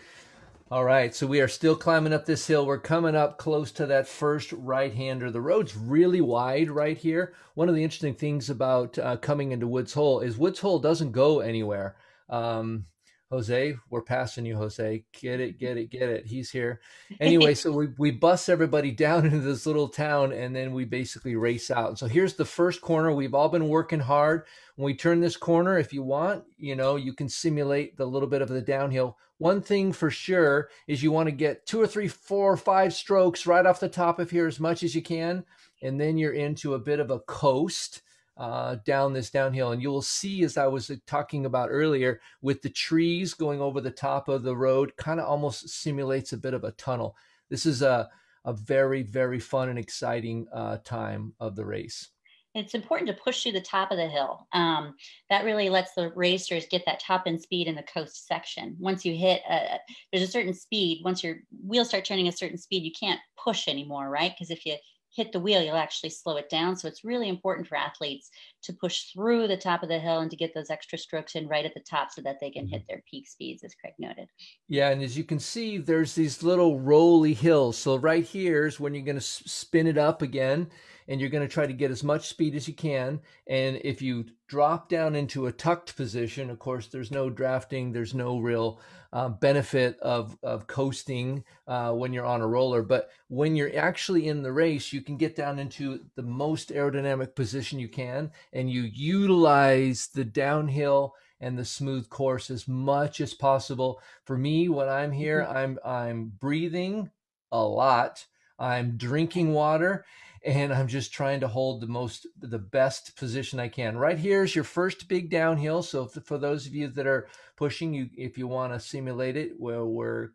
All right, so we are still climbing up this hill. We're coming up close to that first right-hander. The road's really wide right here. One of the interesting things about uh, coming into Woods Hole is Woods Hole doesn't go anywhere. Um, Jose, we're passing you, Jose. Get it, get it, get it. He's here. Anyway, so we, we bus everybody down into this little town and then we basically race out. And so here's the first corner. We've all been working hard. When we turn this corner, if you want, you know, you can simulate the little bit of the downhill. One thing for sure is you want to get two or three, four or five strokes right off the top of here as much as you can. And then you're into a bit of a coast uh, down this downhill. And you will see, as I was uh, talking about earlier, with the trees going over the top of the road, kind of almost simulates a bit of a tunnel. This is a, a very, very fun and exciting uh, time of the race. It's important to push through the top of the hill. Um, that really lets the racers get that top end speed in the coast section. Once you hit, a, there's a certain speed. Once your wheels start turning a certain speed, you can't push anymore, right? Because if you hit the wheel, you'll actually slow it down. So it's really important for athletes to push through the top of the hill and to get those extra strokes in right at the top so that they can hit mm-hmm. their peak speeds, as Craig noted. Yeah, and as you can see, there's these little rolly hills. So right here is when you're going to spin it up again and you're going to try to get as much speed as you can. And if you drop down into a tucked position, of course, there's no drafting, there's no real uh, benefit of, of coasting uh, when you're on a roller. But when you're actually in the race, you can get down into the most aerodynamic position you can and you utilize the downhill and the smooth course as much as possible. For me, when I'm here, mm-hmm. I'm I'm breathing a lot. I'm drinking water and I'm just trying to hold the most the best position I can. Right here is your first big downhill. So if, for those of you that are pushing, you if you want to simulate it, where we're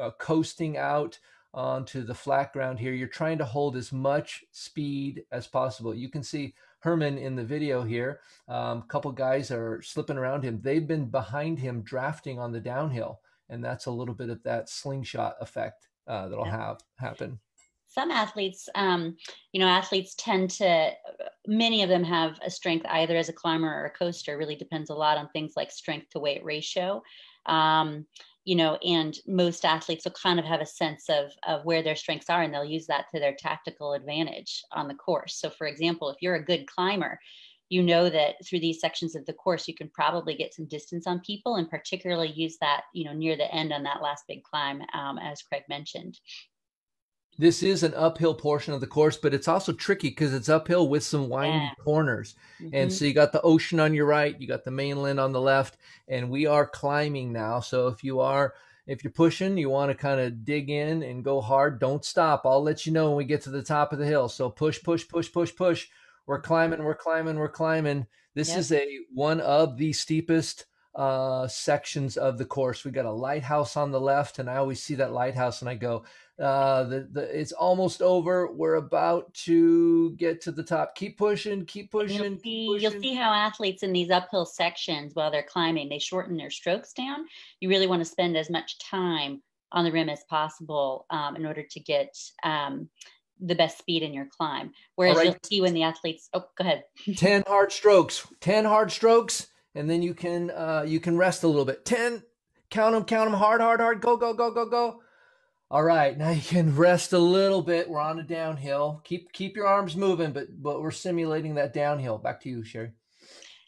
uh, coasting out onto the flat ground here, you're trying to hold as much speed as possible. You can see Herman in the video here. A um, couple guys are slipping around him. They've been behind him drafting on the downhill, and that's a little bit of that slingshot effect uh, that'll yeah. have happen some athletes, um, you know, athletes tend to, many of them have a strength either as a climber or a coaster. Really depends a lot on things like strength to weight ratio. Um, you know, and most athletes will kind of have a sense of, of where their strengths are and they'll use that to their tactical advantage on the course. So, for example, if you're a good climber, you know that through these sections of the course you can probably get some distance on people and particularly use that you know near the end on that last big climb um, as craig mentioned this is an uphill portion of the course, but it's also tricky because it's uphill with some windy yeah. corners. Mm-hmm. And so you got the ocean on your right, you got the mainland on the left, and we are climbing now. So if you are if you're pushing, you want to kind of dig in and go hard, don't stop. I'll let you know when we get to the top of the hill. So push, push, push, push, push. We're climbing, we're climbing, we're climbing. This yep. is a one of the steepest uh, sections of the course. We got a lighthouse on the left, and I always see that lighthouse and I go, uh, the, the it's almost over. We're about to get to the top. Keep pushing, keep pushing. You'll see, pushing. you'll see how athletes in these uphill sections, while they're climbing, they shorten their strokes down. You really want to spend as much time on the rim as possible um, in order to get um, the best speed in your climb. Whereas right. you'll see when the athletes, oh, go ahead. 10 hard strokes, 10 hard strokes, and then you can, uh, you can rest a little bit. 10, count them, count them hard, hard, hard, go, go, go, go, go. All right, now you can rest a little bit. We're on a downhill. Keep keep your arms moving, but but we're simulating that downhill. Back to you, Cheri.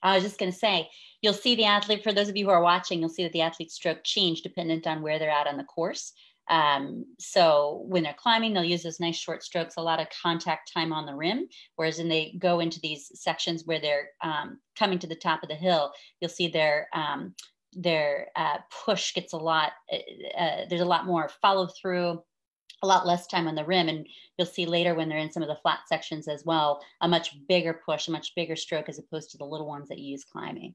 I was just going to say, you'll see the athlete, for those of you who are watching, you'll see that the athlete's stroke change dependent on where they're at on the course. Um, so when they're climbing, they'll use those nice short strokes, a lot of contact time on the rim. Whereas when they go into these sections where they're um, coming to the top of the hill, you'll see their um, their uh, push gets a lot. Uh, uh, there's a lot more follow through, a lot less time on the rim, and you'll see later when they're in some of the flat sections as well, a much bigger push, a much bigger stroke as opposed to the little ones that you use climbing.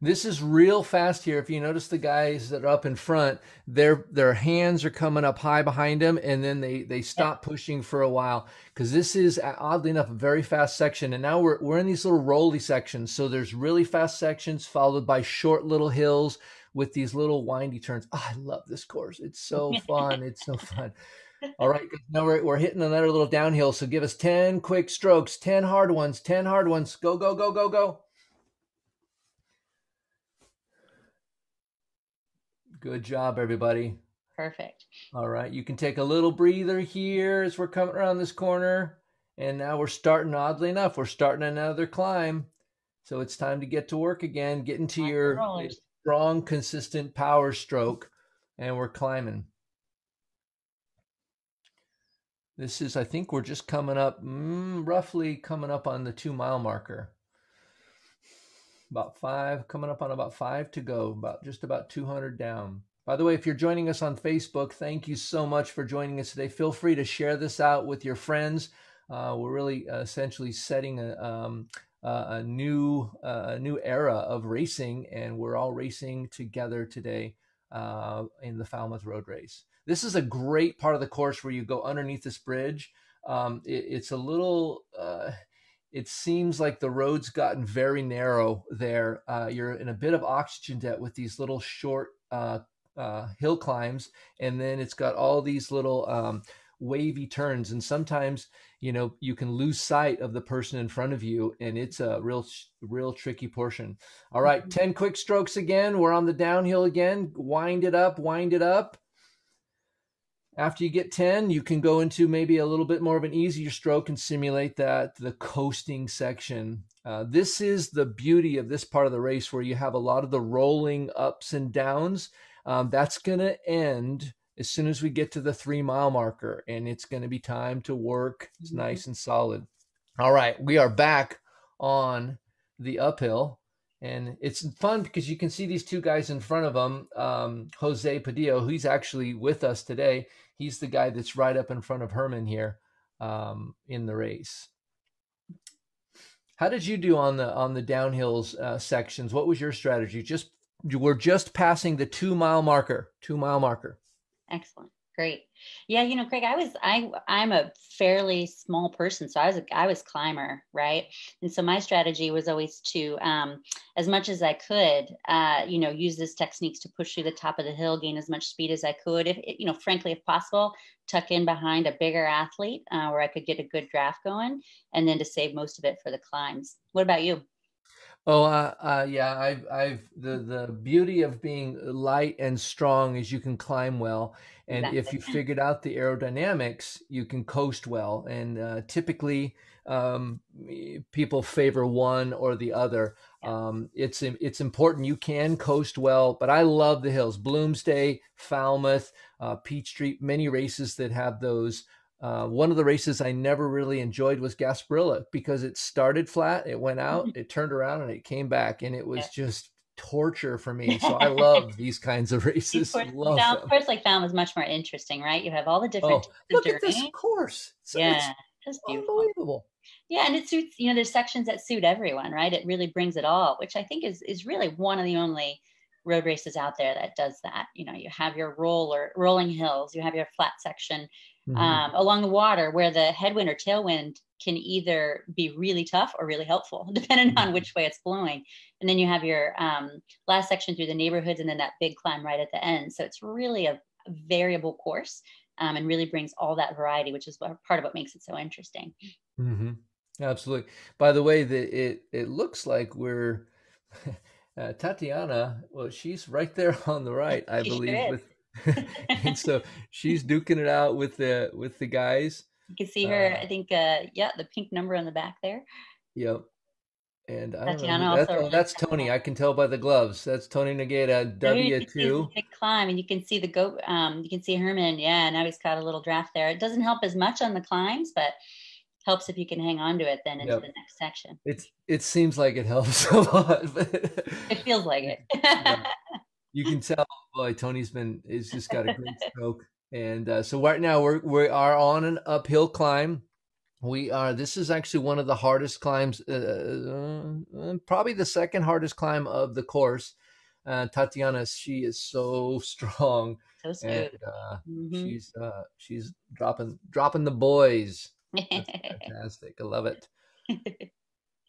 This is real fast here. If you notice the guys that are up in front, their their hands are coming up high behind them, and then they they stop pushing for a while because this is uh, oddly enough a very fast section. And now we're we're in these little rolly sections. So there's really fast sections followed by short little hills with these little windy turns. Oh, I love this course. It's so fun. it's so fun. All right, now we're, we're hitting another little downhill. So give us 10 quick strokes, 10 hard ones, 10 hard ones. Go, go, go, go, go. Good job, everybody. Perfect. All right, you can take a little breather here as we're coming around this corner. And now we're starting, oddly enough, we're starting another climb. So it's time to get to work again, get into your strong, consistent power stroke, and we're climbing. This is, I think we're just coming up, mm, roughly coming up on the two mile marker about five, coming up on about five to go, about just about 200 down. By the way, if you're joining us on Facebook, thank you so much for joining us today. Feel free to share this out with your friends. Uh, we're really uh, essentially setting a, um, uh, a new uh, a new era of racing, and we're all racing together today uh, in the Falmouth Road Race. This is a great part of the course where you go underneath this bridge. Um, it, it's a little uh, it seems like the road's gotten very narrow there. Uh, you're in a bit of oxygen debt with these little short uh, uh, hill climbs, and then it's got all these little um, wavy turns. And sometimes, you know, you can lose sight of the person in front of you, and it's a real, real tricky portion. All right, mm-hmm. 10 quick strokes again. We're on the downhill again. Wind it up, wind it up. After you get 10, you can go into maybe a little bit more of an easier stroke and simulate that, the coasting section. Uh, this is the beauty of this part of the race where you have a lot of the rolling ups and downs. Um, that's going to end as soon as we get to the three mile marker, and it's going to be time to work. It's mm-hmm. nice and solid. All right, we are back on the uphill. And it's fun because you can see these two guys in front of them. Um, Jose Padillo, who's actually with us today, he's the guy that's right up in front of Herman here um, in the race. How did you do on the on the downhills uh, sections? What was your strategy? Just you were just passing the two mile marker. Two mile marker. Excellent. Great. Yeah, you know, Craig, I was I I'm a fairly small person, so I was a, I was climber, right? And so my strategy was always to, um, as much as I could, uh, you know, use this techniques to push through the top of the hill, gain as much speed as I could. If you know, frankly, if possible, tuck in behind a bigger athlete uh, where I could get a good draft going, and then to save most of it for the climbs. What about you? Oh, uh, uh, yeah. I've, I've the the beauty of being light and strong is you can climb well, and exactly. if you figured out the aerodynamics, you can coast well. And uh, typically, um, people favor one or the other. Um, it's it's important you can coast well, but I love the hills. Bloomsday, Falmouth, uh, Peachtree, many races that have those uh, one of the races I never really enjoyed was Gasparilla because it started flat, it went out, it turned around, and it came back, and it was just torture for me. So I love these kinds of races. Of course, love now, of course, like Falmouth is much more interesting, right? You have all the different. Oh, look at this course! It's, yeah, it's unbelievable. Yeah, and it suits. You know, there's sections that suit everyone, right? It really brings it all, which I think is is really one of the only road races out there that does that. You know, you have your roller rolling hills, you have your flat section, mm-hmm. um, along the water where the headwind or tailwind can either be really tough or really helpful, depending on mm-hmm. which way it's blowing. And then you have your um, last section through the neighborhoods and then that big climb right at the end. So it's really a, a variable course um, and really brings all that variety, which is what, part of what makes it so interesting. Mm-hmm. Absolutely. By the way, the, it it looks like we're uh, Tatiana. Well, she's right there on the right, I she believe, with and so she's duking it out with the with the guys. You can see her, Uh, I think, uh, yeah, the pink number on the back there. Yep. And I don't know. Tatiana who- That's, also oh, that's Tony. I can tell by the gloves. That's Tony here W two. big climb, and you can see the goat. Um, you can see Herman. Yeah, now he's got a little draft there. It doesn't help as much on the climbs, but helps if you can hang on to it then into Yep. the next section. It's it seems like it helps a lot. but It feels like it. you can tell boy tony's been he's just got a great stroke and uh, so right now we're we are on an uphill climb we are this is actually one of the hardest climbs uh, uh, probably the second hardest climb of the course uh, tatiana she is so strong So and smooth. uh, Mhm. she's uh, she's dropping dropping the boys That's fantastic i love it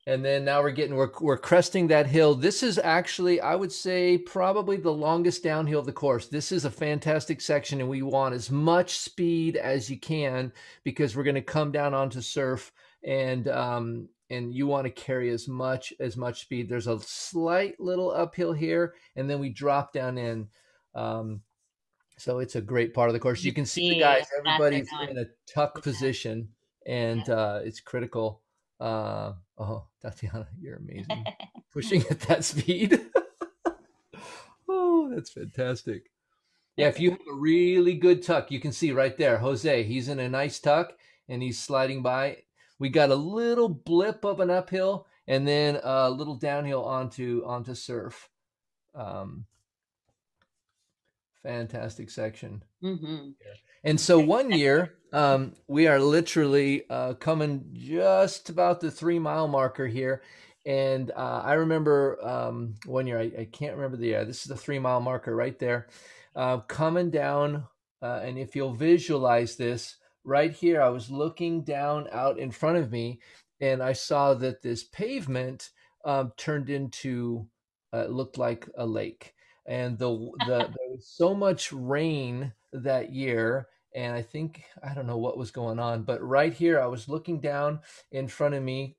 and then now we're getting we're we're cresting that hill. This is actually I would say probably the longest downhill of the course. This is a fantastic section and we want as much speed as you can because we're going to come down onto surf and um and you want to carry as much as much speed. There's a slight little uphill here and then we drop down in um so it's a great part of the course. You can see the guys, how fast they're everybody's in a tuck position and uh it's critical. Uh oh, Tatiana, you're amazing. Pushing at that speed. oh, that's fantastic. Yeah, if you have a really good tuck, you can see right there, Jose, he's in a nice tuck and he's sliding by. We got a little blip of an uphill and then a little downhill onto onto surf. Um fantastic section. hmm And so one year, um, we are literally uh, coming just about the three mile marker here. And uh, I remember um, one year, I, I can't remember the year, this is the three mile marker right there, uh, coming down. Uh, and if you'll visualize this right here, I was looking down out in front of me and I saw that this pavement um, turned into, uh, it looked like a lake and the the was so much rain that year and i think i don't know what was going on but right here i was looking down in front of me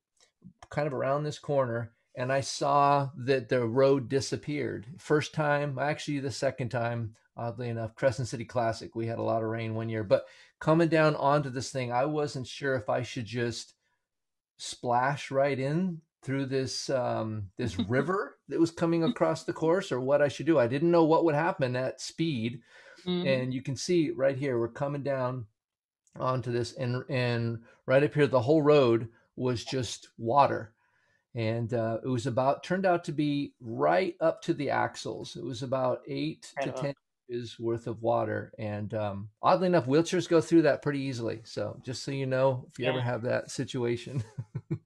kind of around this corner and i saw that the road disappeared. First time actually the second time oddly enough crescent city classic we had a lot of rain one year but coming down onto this thing i wasn't sure if i should just splash right in through this um, this river that was coming across the course or what I should do. I didn't know what would happen at speed. Mhm. And you can see right here, we're coming down onto this and and right up here, the whole road was just water. And uh, it was about turned out to be right up to the axles. It was about eight to ten inches worth of water. And um, oddly enough, wheelchairs go through that pretty easily. So just so you know, if you ever have that situation.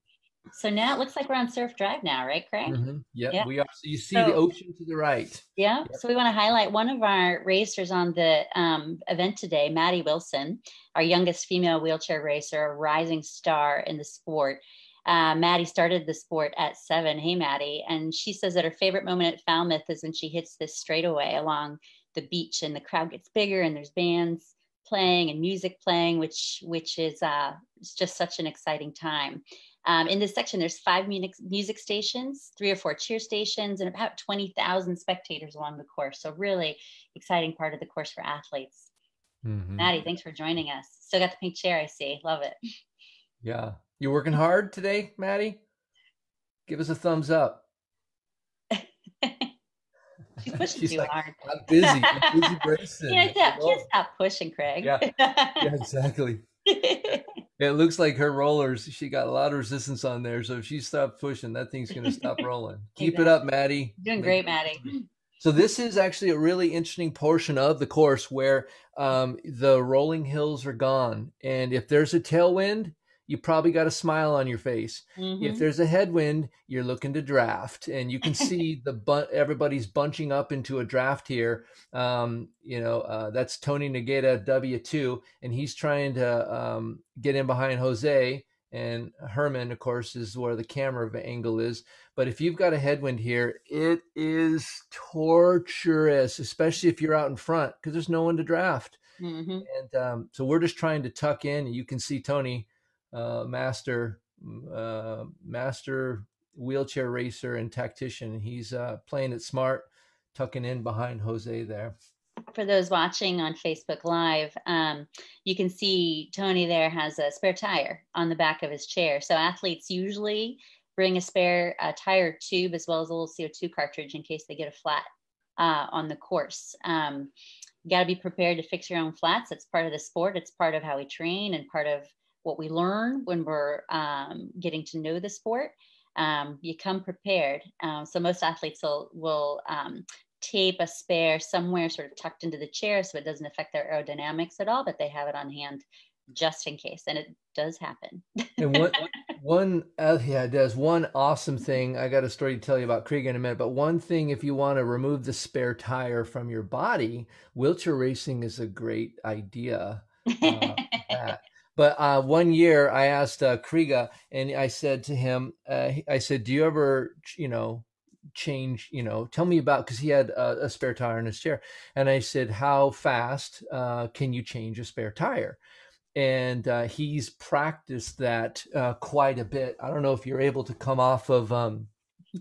So now it looks like we're on Surf Drive now, right, Craig? Mhm. Yep, Yeah. we are. So you see the ocean to the right. Yeah. So we want to highlight one of our racers on the um, event today, Maddie Wilson, our youngest female wheelchair racer, a rising star in the sport. Uh, Maddie started the sport at seven. Hey, Maddie. And she says that her favorite moment at Falmouth is when she hits this straightaway along the beach and the crowd gets bigger and there's bands playing and music playing, which which is uh, it's just such an exciting time. Um, in this section, there's five music, music stations, three or four cheer stations, and about 20,000 spectators along the course. So really exciting part of the course for athletes. Mhm. Maddie, thanks for joining us. Still got the pink chair, I see. Love it. Yeah. You working hard today, Maddie? Give us a thumbs up. She's pushing She's too like, hard. I'm busy. I'm busy racing. Yeah, yeah, Oh, can't stop pushing, Craig. Yeah. yeah, exactly. It looks like her rollers, she got a lot of resistance on there. So if she stopped pushing, that thing's going to stop rolling. Keep it up, Maddie. Doing great, Maddie. So this is actually a really interesting portion of the course where um, the rolling hills are gone, and if there's a tailwind, you probably got a smile on your face. Mhm. If there's a headwind, you're looking to draft, and you can see the bu- everybody's bunching up into a draft here. Um, you know, uh, that's Tony Nogueira W two, and he's trying to um, get in behind Jose. And Herman, of course, is where the camera angle is. But if you've got a headwind here, it is torturous, especially if you're out in front because there's no one to draft. Mhm. And um, so we're just trying to tuck in. You can see Tony, uh, master, uh, master wheelchair racer and tactician. He's uh, playing it smart, tucking in behind Jose there. for those watching on Facebook Live, um, you can see Tony there has a spare tire on the back of his chair. So athletes usually bring a spare uh, tire tube as well as a little CO2 cartridge in case they get a flat uh, on the course. Um, you got to be prepared to fix your own flats. It's part of the sport. It's part of how we train and part of what we learn when we're um, getting to know the sport. Um, you come prepared. Um, so most athletes will, will um, tape a spare somewhere sort of tucked into the chair so it doesn't affect their aerodynamics at all, but they have it on hand just in case. And it does happen. and one, one uh, yeah, it does. One awesome thing, I got a story to tell you about Krige in a minute, but one thing, if you want to remove the spare tire from your body, wheelchair racing is a great idea. Uh, but uh, one year I asked uh, Krige and I said to him, uh, I said, do you ever, you know, change, you know, tell me about, cause he had a, a spare tire in his chair. And I said, how fast uh, can you change a spare tire? And uh, he's practiced that uh, quite a bit. I don't know if you're able to come off of um,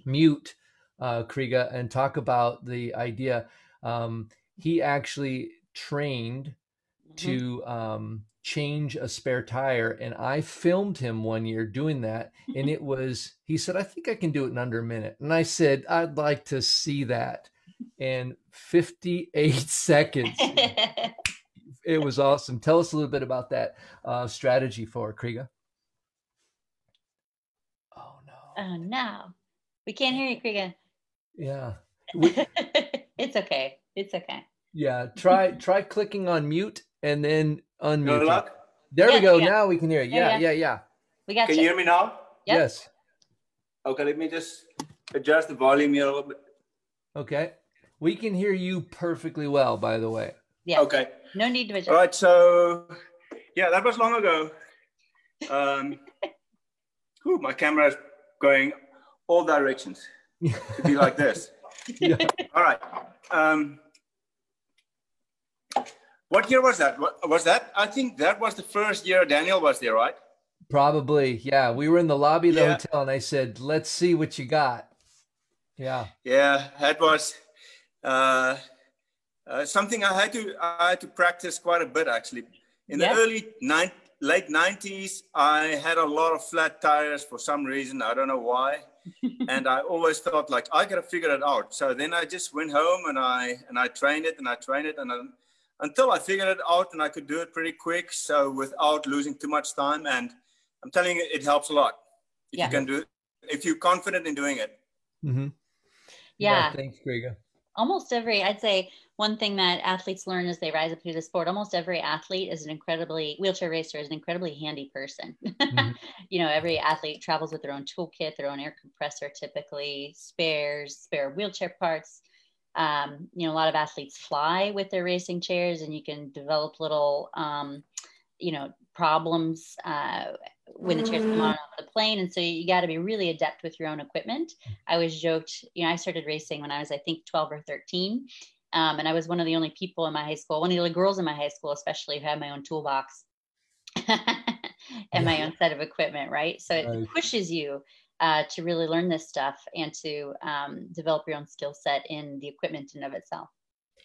mute, uh, Krige, and talk about the idea. Um, he actually trained to um, change a spare tire and i filmed him one year doing that and it was he said i think i can do it in under a minute. And i said i'd like to see that. And 58 seconds it was awesome. Tell us a little bit about that uh, strategy for Krige oh no, we can't hear you, Krige. yeah. It's okay. It's okay. yeah try try clicking on mute and then unmute Good luck. there Yeah, we go yeah. now we can hear it Yeah, yeah yeah. yeah yeah, We got Can you. you hear me now? Yep. yes Okay, let me just adjust the volume here a little bit. okay we can hear you perfectly well by the way Yeah. Okay. No need to adjust. All right, so yeah, that was long ago. Um, whew, my camera is going all directions to be like this. yeah. All right. Um, what year was that? Was that? I think that was the first year Daniel was there, right? Probably, yeah. We were in the lobby of the Yeah. hotel, and I said, "Let's see what you got." Yeah, Yeah, that was uh, uh, something I had to I had to practice quite a bit actually. In Yeah. the early nine, late nineties, I had a lot of flat tires for some reason. I don't know why, and I always thought like I gotta figure it out. So then I just went home and I and I trained it and I trained it and I, until I figured it out and I could do it pretty quick. So without losing too much time, and I'm telling you, it helps a lot if Yeah. you can do it, if you're confident in doing it. mm-hmm. Yeah. Thanks, Krige. almost every i'd say one thing that athletes learn as they rise up through the sport almost every athlete is an incredibly wheelchair racer is an incredibly handy person you know every athlete travels with their own toolkit their own air compressor typically spares spare wheelchair parts um, you know a lot of athletes fly with their racing chairs and you can develop little um, you know problems uh, when the chairs come on off the plane. And so you got to be really adept with your own equipment. I was joked you know i started racing when i was i think 12 or 13 um, and i was one of the only people in my high school one of the only girls in my high school especially who had my own toolbox and my own set of equipment right? So it Right. pushes you uh, to really learn this stuff and to um, develop your own skill set in the equipment in of itself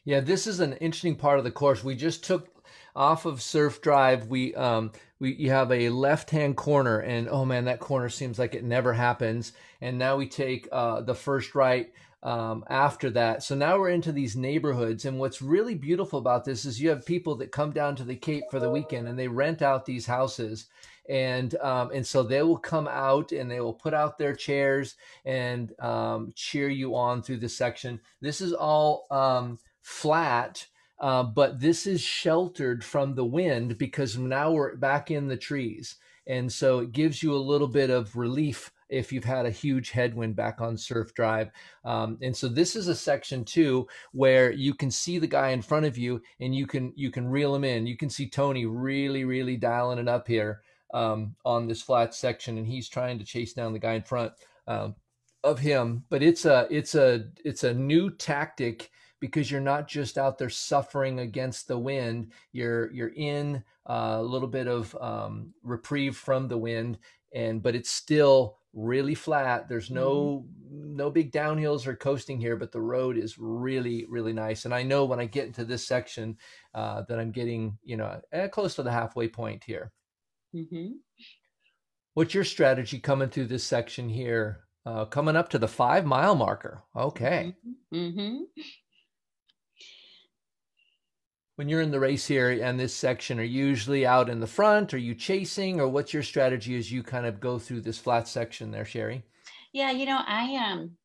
Yeah, this is an interesting part of the course. We just took off of Surf Drive. We um we you have a left hand corner, and oh man, that corner seems like it never happens. And now we take uh, the first right um, after that. So now we're into these neighborhoods, and what's really beautiful about this is you have people that come down to the Cape for the weekend, and they rent out these houses. And um, and so they will come out and they will put out their chairs and um, cheer you on through the section. This is all um, flat, uh, but this is sheltered from the wind because now we're back in the trees. And so it gives you a little bit of relief if you've had a huge headwind back on Surf Drive. Um, and so this is a section too where you can see the guy in front of you and you can you can reel him in. You can see Tony really really dialing it up here um, on this flat section, and he's trying to chase down the guy in front um, of him. But it's a it's a it's a new tactic because you're not just out there suffering against the wind. You're you're in uh, a little bit of um, reprieve from the wind, and but it's still really flat. There's no Mm-hmm. no big downhills or coasting here, but the road is really really nice. And I know when I get into this section uh, that I'm getting you know eh, close to the halfway point here. Mhm. What's your strategy coming through this section here? Uh, coming up to the five mile marker. Okay. Mm-hmm. When you're in the race here and this section, are you usually out in the front? Are you chasing, or what's your strategy as you kind of go through this flat section there, Cheri? Yeah, you know, I um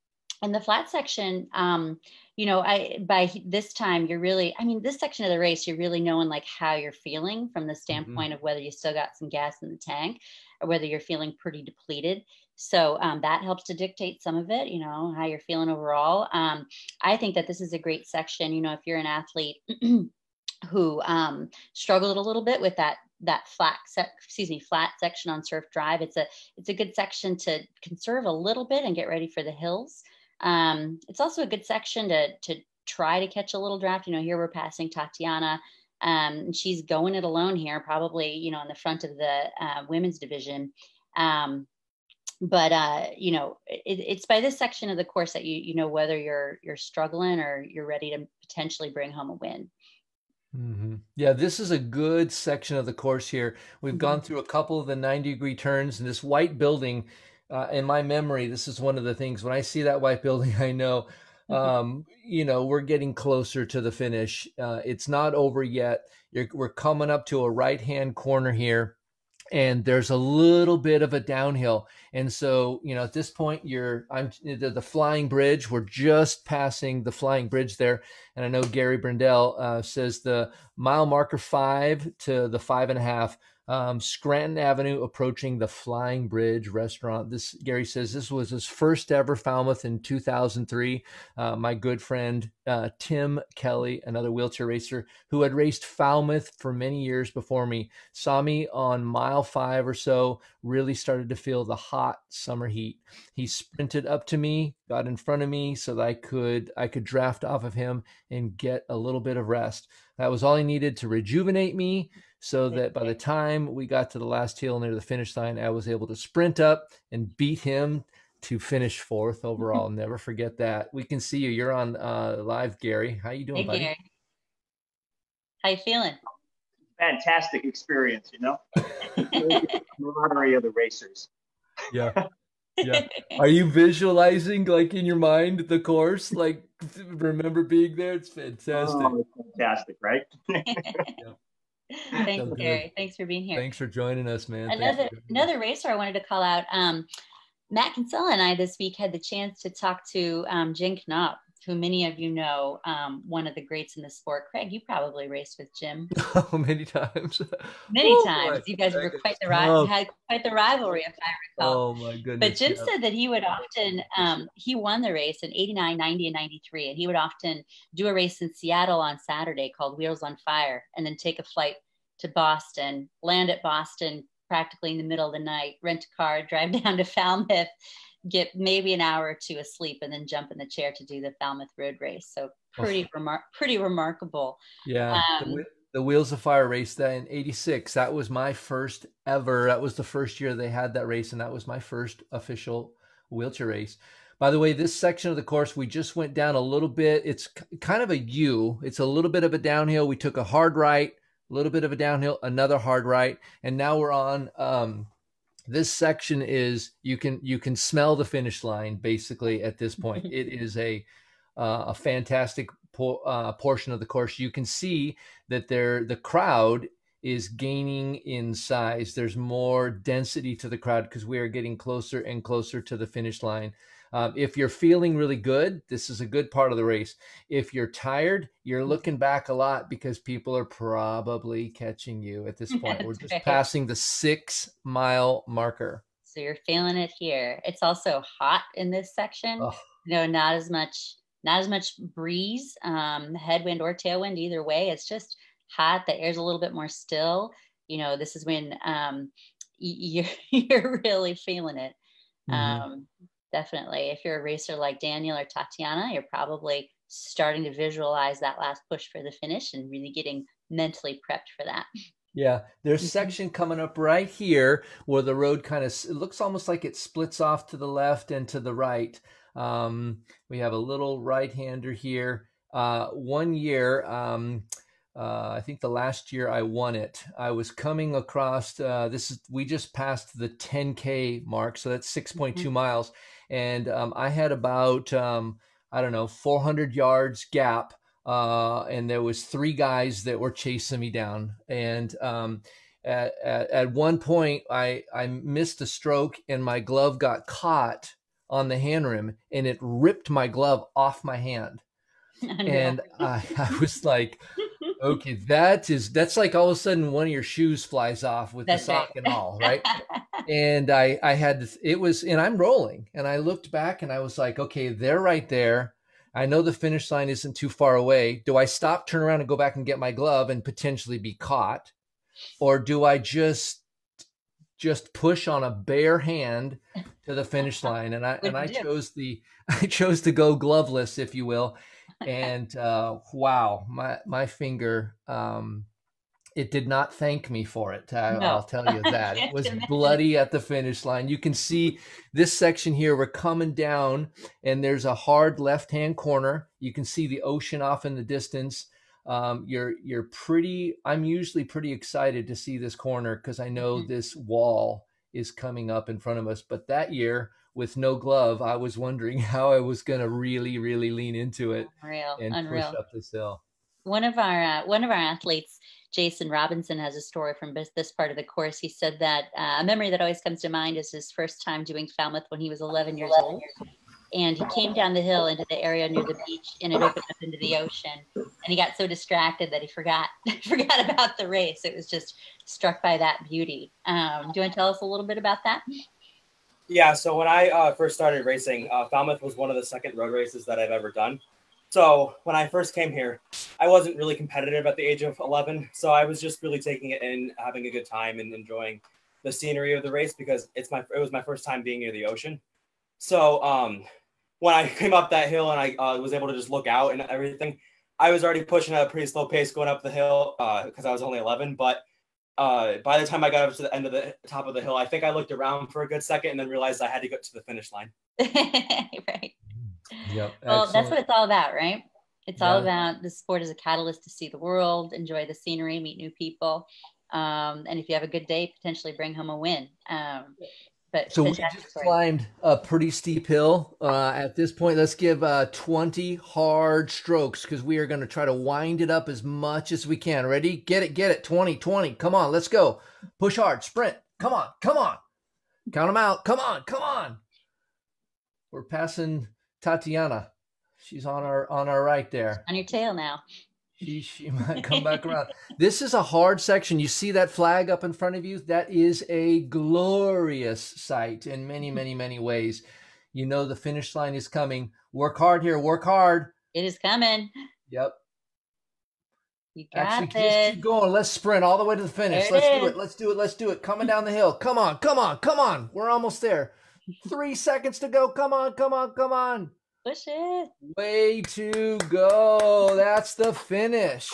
in the flat section, um, you know, I by this time you're really, I mean, this section of the race, you're really knowing like how you're feeling from the standpoint of whether you still got some gas in the tank or whether you're feeling pretty depleted. So um, that helps to dictate some of it, you know, how you're feeling overall. Um, I think that this is a great section. You know, if you're an athlete who um, struggled a little bit with that that flat sec- excuse me flat section on surf drive it's a it's a good section to conserve a little bit and get ready for the hills um, it's also a good section to to try to catch a little draft. You know here we're passing tatiana. Um, and she's going it alone here probably you know in the front of the uh, women's division. Um, but uh, you know it, it's by this section of the course that you you know whether you're you're struggling or you're ready to potentially bring home a win. Hmm Yeah, this is a good section of the course here. We've gone through a couple of the 90 degree turns, and this white building, uh, in my memory, this is one of the things when I see that white building, I know, um, you know, we're getting closer to the finish. Uh, it's not over yet. You're, we're coming up to a right hand corner here. And there's a little bit of a downhill, and so you know at this point you're I'm the, the flying bridge. We're just passing the flying bridge there, and I know Gary Brindell uh, says the mile marker five to the five and a half. Um, Scranton Avenue approaching the Flying Bridge restaurant. This Gary says this was his first ever Falmouth in 2003. Uh, my good friend uh, Tim Kelly, another wheelchair racer who had raced Falmouth for many years before me, saw me on mile five or so. Really started to feel the hot summer heat. He sprinted up to me, got in front of me so that I could I could draft off of him and get a little bit of rest. That was all he needed to rejuvenate me so that by the time we got to the last hill near the finish line, I was able to sprint up and beat him to finish fourth overall. Never forget that. We can see you. You're on uh, live, Gary. How you doing, hey buddy? Gary. how you feeling fantastic experience, you know? camaraderie of the racers. Yeah. Yeah. Are you visualizing like in your mind the course? Like remember being there? It's fantastic. Oh, it's fantastic, right? Thanks. Gary. Thanks for being here. Thanks for joining us, man. Another for joining us. another racer I wanted to call out. Um, Matt Kinsella and I this week had the chance to talk to um, Jim Knaub, who many of you know, um, one of the greats in the sport. Krige, you probably raced with Jim Oh, many times. many Oh, times. You guys were quite the ri- had quite the rivalry, if I recall. Oh my goodness. But Jim yeah. said that he would often, um, he won the race in 89, 90, and 93. And he would often do a race in Seattle on Saturday called Wheels on Fire and then take a flight to Boston, land at Boston practically in the middle of the night, rent a car, drive down to Falmouth, get maybe an hour or two of sleep, and then jump in the chair to do the Falmouth Road Race. So pretty, remar- pretty remarkable. Yeah, the, Um, the Wheels of Fire race that in '86. That was my first ever. That was the first year they had that race, and that was my first official wheelchair race. By the way, this section of the course we just went down a little bit. It's kind of a U. It's a little bit of a downhill. We took a hard right, a little bit of a downhill, another hard right, and now we're on. Um, this section is you can you can smell the finish line basically at this point. it is a uh, a fantastic po- uh, portion of the course. You can see that there the crowd is gaining in size. There's more density to the crowd because we are getting closer and closer to the finish line. Um, if you're feeling really good, this is a good part of the race. If you're tired, you're looking back a lot because people are probably catching you at this point. We're just right. passing the six mile marker. So you're feeling it here. It's also hot in this section. Oh. You know, not as much, not as much breeze, um, headwind or tailwind, either way. It's just hot. The air's a little bit more still. You know, this is when um, you're you're really feeling it. Mhm. Um, definitely. If you're a racer like Daniel or Tatiana, you're probably starting to visualize that last push for the finish and really getting mentally prepped for that. Yeah, there's Mhm. section coming up right here where the road kind of looks almost like it splits off to the left and to the right. Um, we have a little right-hander here. Uh, one year, um, uh, I think the last year I won it, I was coming across. Uh, this is we just passed the 10k mark, so that's 6.2 miles, and um, I had about um, I don't know 400 yards gap uh, and there was three guys that were chasing me down. And um, at, at, at one point, I I missed a stroke, and my glove got caught on the hand rim, and it ripped my glove off my hand. And I, I was like, okay, that is that's like all of a sudden one of your shoes flies off with That's the sock right. and all, right? and I I had it was and I'm rolling and I looked back and I was like, okay, they're right there. I know the finish line isn't too far away. Do I stop, turn around, and go back and get my glove and potentially be caught, or do I just just push on a bare hand to the finish line? And I and I What'd you do? chose the I chose to go gloveless, if you will. And uh, wow, my my finger. Um, it did not thank me for it. I, No. I'll tell you that. It was bloody at the finish line. You can see this section here. We're coming down, and there's a hard left-hand corner. You can see the ocean off in the distance. Um, you're you're pretty. I'm usually pretty excited to see this corner because I know Mhm. this wall is coming up in front of us. But that year, with no glove, I was wondering how I was going to really, really lean into it Unreal, and unreal. push up this hill. one of our uh, one of our athletes jason robinson has a story from this, this part of the course. He said that uh, a memory that always comes to mind is his first time doing falmouth when he was 11 years old. And he came down the hill into the area near the beach and it opened up into the ocean. And he got so distracted that he forgot forgot about the race. It was just struck by that beauty. Um, do you want to tell us a little bit about that Yeah, so when I uh, first started racing, uh, Falmouth was one of the second road races that I've ever done. So when I first came here, I wasn't really competitive at the age of 11. So I was just really taking it in, having a good time, and enjoying the scenery of the race because it's my it was my first time being near the ocean. So um, when I came up that hill and I uh, was able to just look out and everything, I was already pushing at a pretty slow pace going up the hill because I was only 11. But uh, by the time I got up to the end of the top of the hill, I think I looked around for a good second and then realized I had to get to the finish line. right Yep. well that's what it's all about right it's all Yeah. about the sport as a catalyst to see the world enjoy the scenery meet new people um, and if you have a good day potentially bring home a win um, but So we just climbed a pretty steep hill. Uh, at this point, let's give uh, 20 hard strokes because we are going to try to wind it up as much as we can. Ready? Get it, get it. 20, 20. Come on, let's go. Push hard, sprint. Come on, come on. Count them out. Come on, come on. We're passing Tatiana. She's on our on our right there. on your tail now She she might come back around. This is a hard section. You see that flag up in front of you? That is a glorious sight in many, mm-hmm. many, many ways. You know the finish line is coming. Work hard here. Work hard. it is coming Yep. you got Actually, just keep going. Let's sprint all the way to the finish. Let's do it. Let's do it. Let's do it. Coming down the hill. Come on. Come on. Come on. We're almost there. Three seconds to go. Come on. Come on. Come on. Push it Way to go. That's the finish.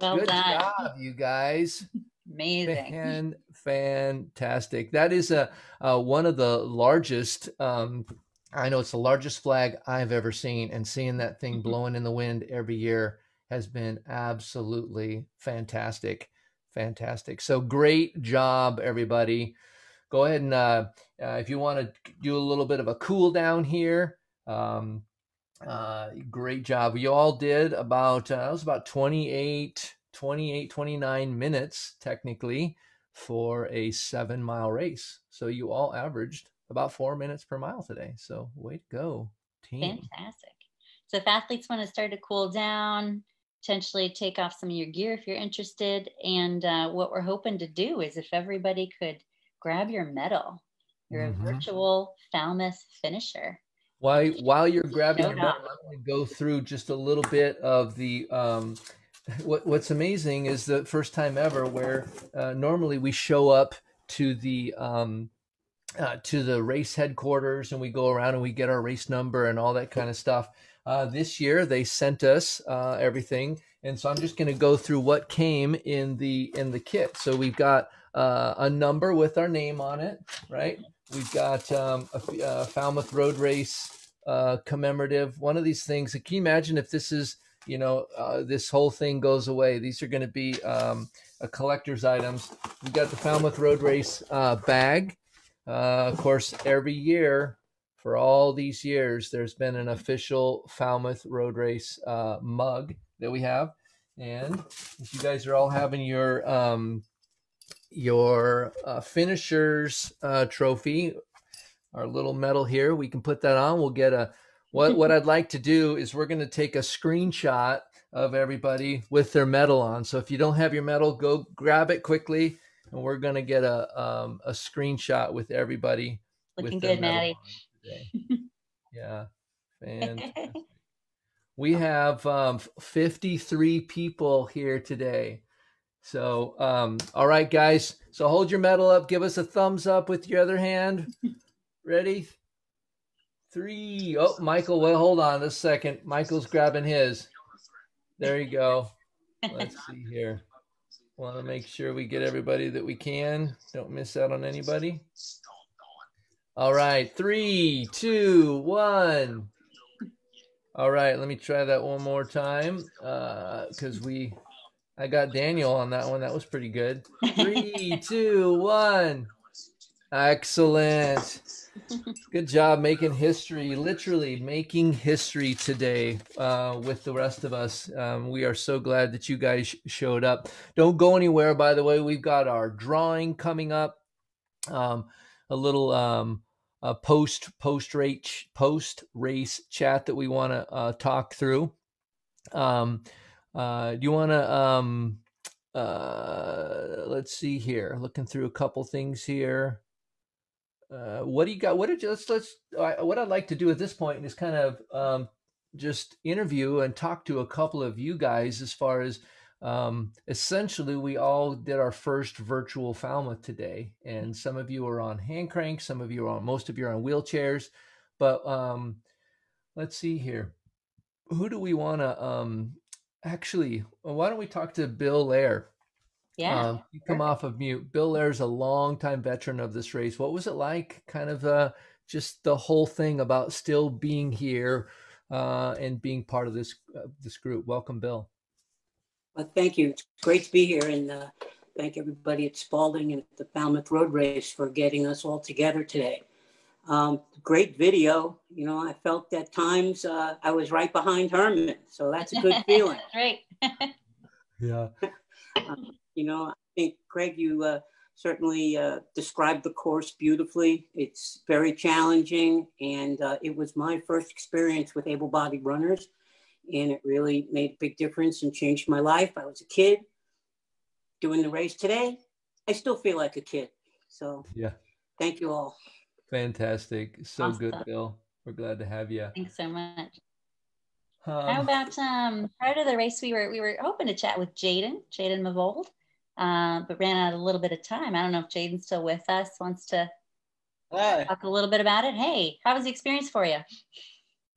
well Good done job, you guys. amazing Fan, fantastic. That is a uh, one of the largest. Um, I know it's the largest flag I've ever seen, and seeing that thing blowing in the wind every year has been absolutely fantastic. Fantastic. So great job, everybody. Go ahead and uh, uh, if you want to do a little bit of a cool down here. Um, uh, great job. You all did about, uh, it was about 28, 28, 29 minutes technically for a seven mile race. So you all averaged about four minutes per mile today. So way to go, team. Fantastic. So if athletes want to start to cool down, potentially take off some of your gear if you're interested. And uh, what we're hoping to do is if everybody could grab your medal, you're Mhm. a virtual Falmouth finisher. While, while you're grabbing your. I'm going to go through just a little bit of the. Um, what, what's amazing is the first time ever where uh, normally we show up to the um, uh, to the race headquarters and we go around and we get our race number and all that kind of stuff. Uh, this year they sent us uh, everything and so I'm just going to go through what came in the in the kit. So we've got uh, a number with our name on it, right? We've got um, a, a Falmouth Road Race uh, commemorative. One of these things. Can you imagine if this is you know uh, this whole thing goes away? These are going to be um, a collector's items. We've got the Falmouth Road Race uh, bag. Uh, of course, every year for all these years, there's been an official Falmouth Road Race uh, mug that we have, and if you guys are all having your um, your uh, finishers uh, trophy, our little medal here, we can put that on. We'll get a what what I'd like to do is we're going to take a screenshot of everybody with their medal on. So if you don't have your medal, go grab it quickly, and we're going to get a um, a screenshot with everybody. Looking with good, Maddie. Yeah, fantastic. we have um, 53 people here today. So, um, all right, guys. So hold your medal up. Give us a thumbs up with your other hand. Ready? Three. Oh, Michael. Well, hold on a second. Michael's grabbing his. There you go. Let's see here. Want to make sure we get everybody that we can. Don't miss out on anybody. All right. Three, two, one. All right. Let me try that one more time. Uh, because we I got Daniel on that one. That was pretty good. Three, two, one. Excellent. Good job making history, literally making history today uh, with the rest of us. Um, we are so glad that you guys sh- showed up. Don't go anywhere, by the way. We've got our drawing coming up, um, a little um, a post post race post race chat that we want to uh, talk through. Um, uh, do you want to um, uh, let's see here, looking through a couple things here. Uh, what do you got? What did you, let's let's uh, what I'd like to do at this point is kind of um, just interview and talk to a couple of you guys as far as um, essentially we all did our first virtual Falmouth today, and some of you are on hand cranks, some of you are on most of you are on wheelchairs, but um, let's see here. Who do we want to um, actually? Well, why don't we talk to Bill Lair? Yeah. Um, you come off of mute. Bill Lair's a longtime veteran of this race. What was it like? Kind of uh, just the whole thing about still being here uh, and being part of this uh, this group. Welcome, Bill. Well, thank you. It's great to be here and uh, thank everybody at Spaulding and at the Falmouth Road Race for getting us all together today. Um, great video. You know, I felt at times uh, I was right behind Herman, so that's a good feeling. Right. Yeah. Um, you know, I think Greg, you uh, certainly uh, described the course beautifully. It's very challenging, and uh, it was my first experience with able-bodied runners, and it really made a big difference and changed my life. I was a kid doing the race today. I still feel like a kid. So Yeah. thank you all. Fantastic. So good, Bill. We're glad to have you. Thanks so much. Um, How about um, prior to the race, we were we were hoping to chat with Jaden, Jaden Mavold, uh, but ran out a little bit of time. I don't know if Jaden's still with us. Wants to talk a little bit about it. Hey, how was the experience for you?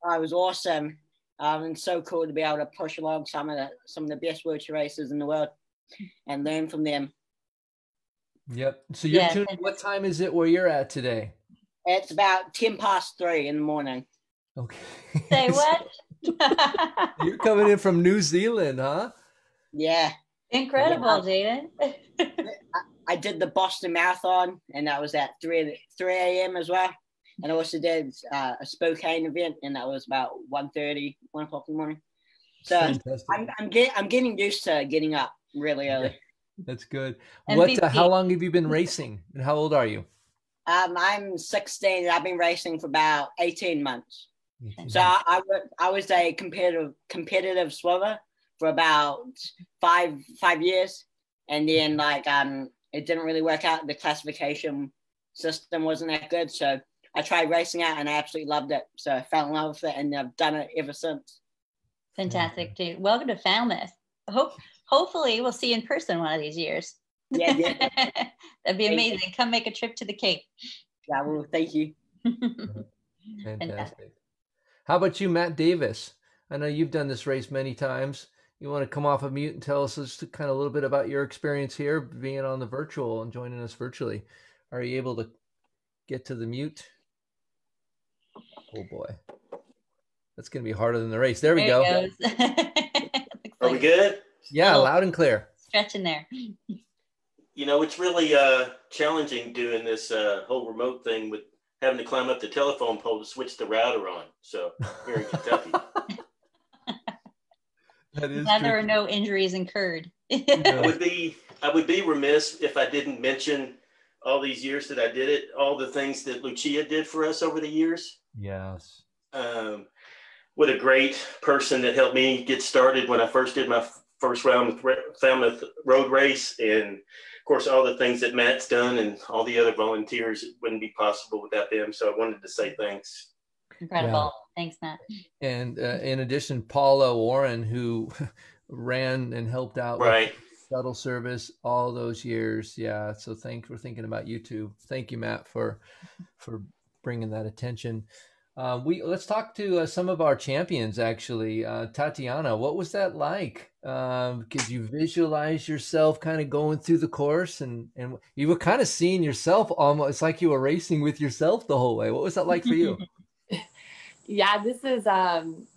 Oh, it was awesome. Um, and so cool to be able to push along some of the some of the best wheelchair racers in the world and learn from them. Yep. So you're Yeah, tuning. What time is it where you're at today? It's about ten past three in the morning. Okay. Say what? You're coming in from New Zealand, huh? Yeah. Incredible, Jaden. I did the Boston Marathon, and that was at three three a.m. as well. And I also did uh, a Spokane event, and that was about 1.30, 1 o'clock in the morning. So Fantastic. I'm I'm, get, I'm getting used to getting up really early. That's good. What? Uh, how long have you been racing? And how old are you? Um, I'm 16. and I've been racing for about 18 months. So I, I, wa- I was a competitive competitive swimmer for about five five years, and then like um, it didn't really work out. The classification system wasn't that good, so I tried racing out, and I absolutely loved it. So I fell in love with it, and I've done it ever since. Fantastic, dude. Welcome to Falmouth. Hope hopefully we'll see you in person one of these years. Yeah, yeah. That'd be Thank you. amazing. Come make a trip to the Cape. Yeah, well, thank you. Fantastic. Uh, How about you, Matt Davis? I know you've done this race many times. you want to come off of mute and tell us just kind of a little bit about your experience here, being on the virtual and joining us virtually. Are you able to get to the mute? Oh boy, that's going to be harder than the race. There we There go. it goes. Are we good? Yeah, oh. loud and clear. Stretching there. You know, it's really uh, challenging doing this uh, whole remote thing with having to climb up the telephone pole to switch the router on. So here in Kentucky. That is Glad there are no injuries incurred. I would be I would be remiss if I didn't mention all these years that I did it, all the things that Lucia did for us over the years. Yes. Um, what a great person that helped me get started when I first did my first round with Re- Falmouth Road Race, and of course all the things that Matt's done and all the other volunteers. It wouldn't be possible without them. So I wanted to say thanks. Incredible. Thanks, Matt. And uh, in addition, Paula Warren, who ran and helped out with Right. shuttle service all those years. Yeah. So thank we're thinking about you too. Thank you, Matt, for for bringing that attention. Uh, we let's talk to uh, some of our champions. Actually, uh, Tatiana, what was that like? Because could you visualize yourself kind of going through the course, and and you were kind of seeing yourself almost. It's like you were racing with yourself the whole way. What was that like for you? yeah, this is um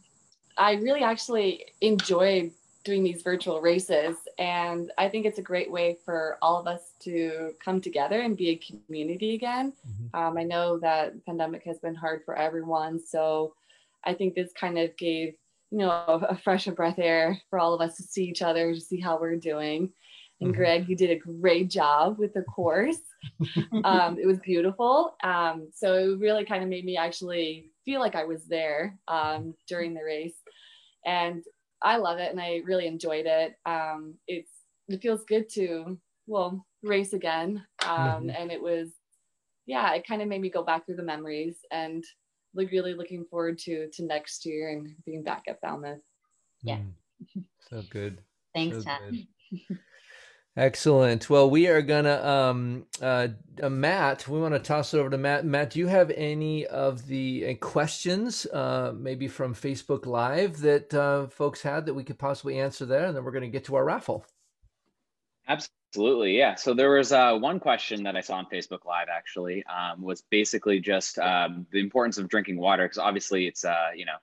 I really actually enjoy doing these virtual races and I think it's a great way for all of us to come together and be a community again. Um, I know that the pandemic has been hard for everyone, so I think this kind of gave you know a fresh of breath air for all of us to see each other, to see how we're doing. And Mhm. Greg, you did a great job with the course. um, it was beautiful. Um, so it really kind of made me actually feel like I was there um, during the race, and I love it, and I really enjoyed it. Um, it's it feels good to well race again, um, Mhm. and it was yeah, it kind of made me go back through the memories and like really looking forward to to next year and being back at Falmouth. Yeah. Mm, so good. Thanks, So Tat. good. Excellent. Well, we are gonna um uh, uh Matt, we want to toss it over to Matt. Matt, do you have any of the uh, questions uh maybe from Facebook Live that uh folks had that we could possibly answer there and then we're going to get to our raffle. Absolutely, yeah. So there was uh, one question that I saw on Facebook Live actually um, was basically just um, the importance of drinking water because obviously it's uh, you know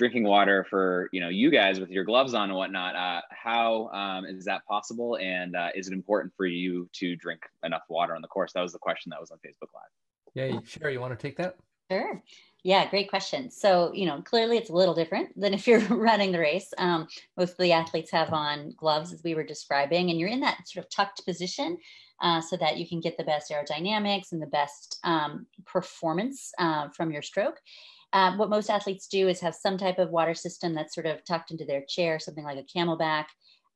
drinking water for you know you guys with your gloves on and whatnot. Uh, how um, is that possible, and uh, is it important for you to drink enough water on the course? That was the question that was on Facebook Live. Yeah, sure. you want to take that? Sure. Yeah, great question. So, you know, clearly it's a little different than if you're running the race. Um, most of the athletes have on gloves, as we were describing, and you're in that sort of tucked position uh, so that you can get the best aerodynamics and the best um, performance uh, from your stroke. Um, what most athletes do is have some type of water system that's sort of tucked into their chair, something like a CamelBak.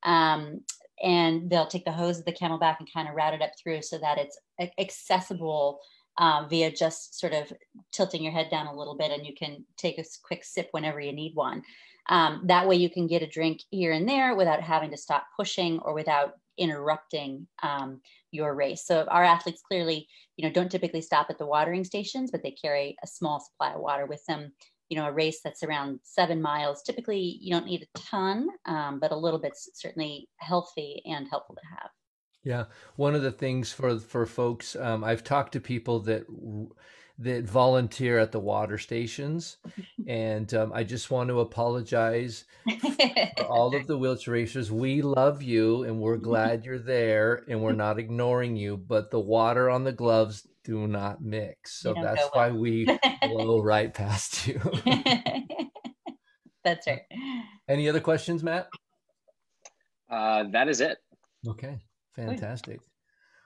Um, and they'll take the hose of the CamelBak and kind of route it up through so that it's accessible um, via just sort of tilting your head down a little bit and you can take a quick sip whenever you need one. Um, that way you can get a drink here and there without having to stop pushing or without interrupting um, your race. So our athletes clearly, you know, don't typically stop at the watering stations, but they carry a small supply of water with them. You know, a race that's around seven miles. Typically, you don't need a ton, um, but a little bit's certainly healthy and helpful to have. Yeah, one of the things for for folks, um, I've talked to people that that volunteer at the water stations, and um, I just want to apologize for all of the wheelchair racers. We love you, and we're glad you're there, and we're not ignoring you. But the water on the gloves do not mix, so that's go why we blow right past you. That's right. Any other questions, Matt? Uh, that is it. Okay, fantastic.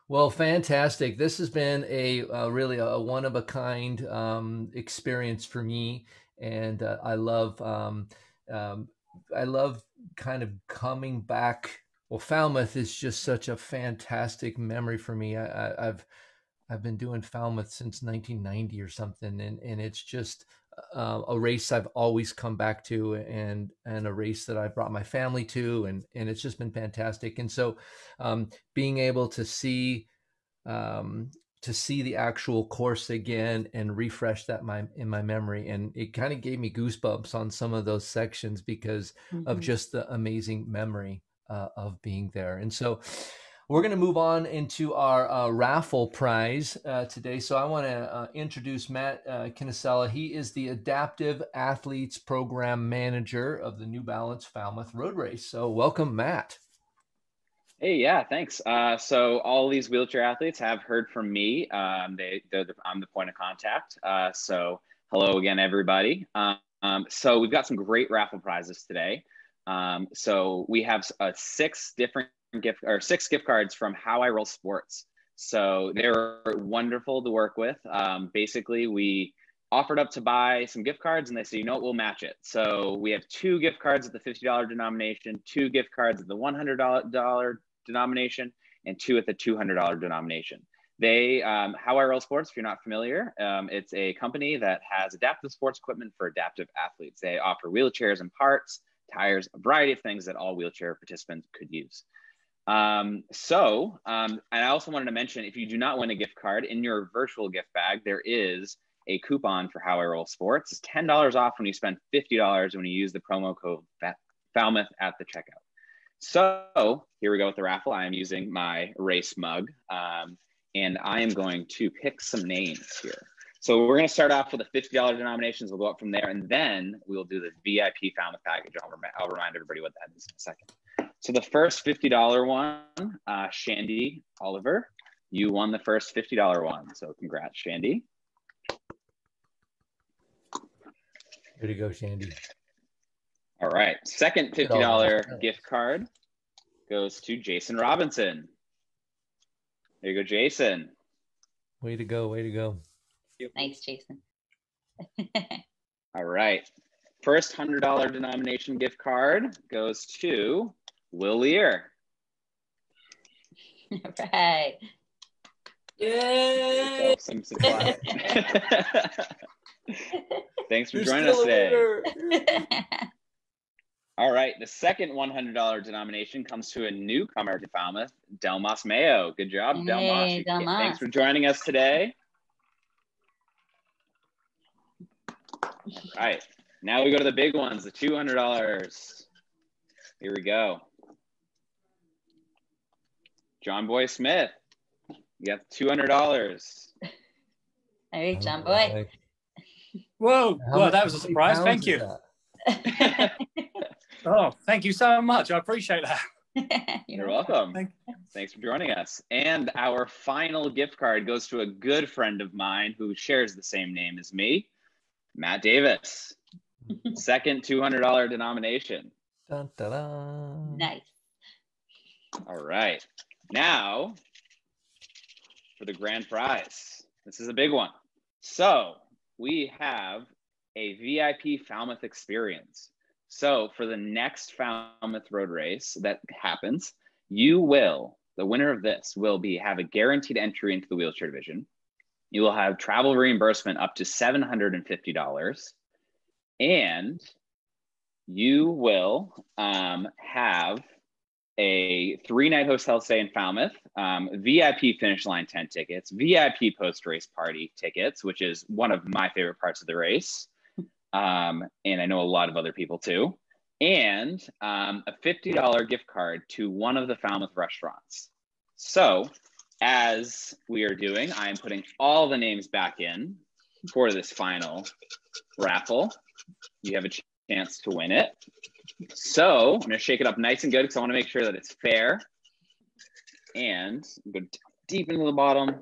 Well, fantastic. This has been a, uh really a one of a kind um, experience for me, and uh, I love um, um, I love kind of coming back. Well, Falmouth is just such a fantastic memory for me. I, I, I've I've been doing Falmouth since 1990 or something, and and it's just uh, a race I've always come back to, and and a race that I've brought my family to, and and it's just been fantastic. And so, um, being able to see um, to see the actual course again and refresh that my in my memory and it kind of gave me goosebumps on some of those sections because mm-hmm. of just the amazing memory uh, of being there and so we're going to move on into our uh, raffle prize uh, today. So I want to uh, introduce Matt uh, Kinsella. He is the Adaptive Athletes Program Manager of the New Balance Falmouth Road Race. So welcome, Matt. Hey, yeah, thanks. Uh, so all these wheelchair athletes have heard from me. Um, they, the, I'm the point of contact. Uh, so hello again, everybody. Um, so we've got some great raffle prizes today. Um, so we have uh, six different gift or six gift cards from How I Roll Sports. So they're wonderful to work with. Um, basically, we offered up to buy some gift cards and they said, you know what, we'll match it. So we have two gift cards at the $50 denomination, two gift cards at the $100 denomination, and two at the $200 denomination. They, um, How I Roll Sports, if you're not familiar, um, it's a company that has adaptive sports equipment for adaptive athletes. They offer wheelchairs and parts, tires, a variety of things that all wheelchair participants could use. Um, so, um, and I also wanted to mention if you do not win a gift card in your virtual gift bag, there is a coupon for How I Roll Sports. It's $10 off when you spend $50 when you use the promo code Falmouth at the checkout. So here we go with the raffle. I am using my race mug um, and I am going to pick some names here. So we're going to start off with the $50 denominations. We'll go up from there and then we'll do the VIP Falmouth package. I'll, rem- I'll remind everybody what that is in a second. So the first $50 one, uh, Shandy Oliver, you won the first $50 one. So congrats, Shandy. Here to go, Shandy. All right. Second $50 gift card goes to Jason Robinson. There you go, Jason. Way to go. Way to go. Thanks, Jason. All right. First $100 denomination gift card goes to Will Lear. right. Yay! Some Thanks for You're joining us today. All right, the second $100 denomination comes to a newcomer to Falmouth, Delmas Mayo. Good job, hey, Delmas. Delmas. Thanks for joining us today. All right, now we go to the big ones, the $200. Here we go. John Boy Smith. You got two hundred dollars. Hey, John Boy. Whoa! How well, that was a surprise. Thank you. oh, thank you so much. I appreciate that. You're welcome. Thank Thanks for joining us. And our final gift card goes to a good friend of mine who shares the same name as me, Matt Davis. Second $200 denomination. Dun, dun, dun. Nice. All right. Now, for the grand prize. This is a big one. So, we have a VIP Falmouth experience. So, for the next Falmouth road race that happens, you will, the winner of this, will be have a guaranteed entry into the wheelchair division. You will have travel reimbursement up to $750. And you will um, have a three night hotel stay in Falmouth, um, VIP finish line tent tickets, VIP post race party tickets, which is one of my favorite parts of the race. Um, and I know a lot of other people too. And um, a $50 gift card to one of the Falmouth restaurants. So, as we are doing, I am putting all the names back in for this final raffle. You have a chance to win it. So I'm gonna shake it up nice and good because I want to make sure that it's fair. And go deep into the bottom.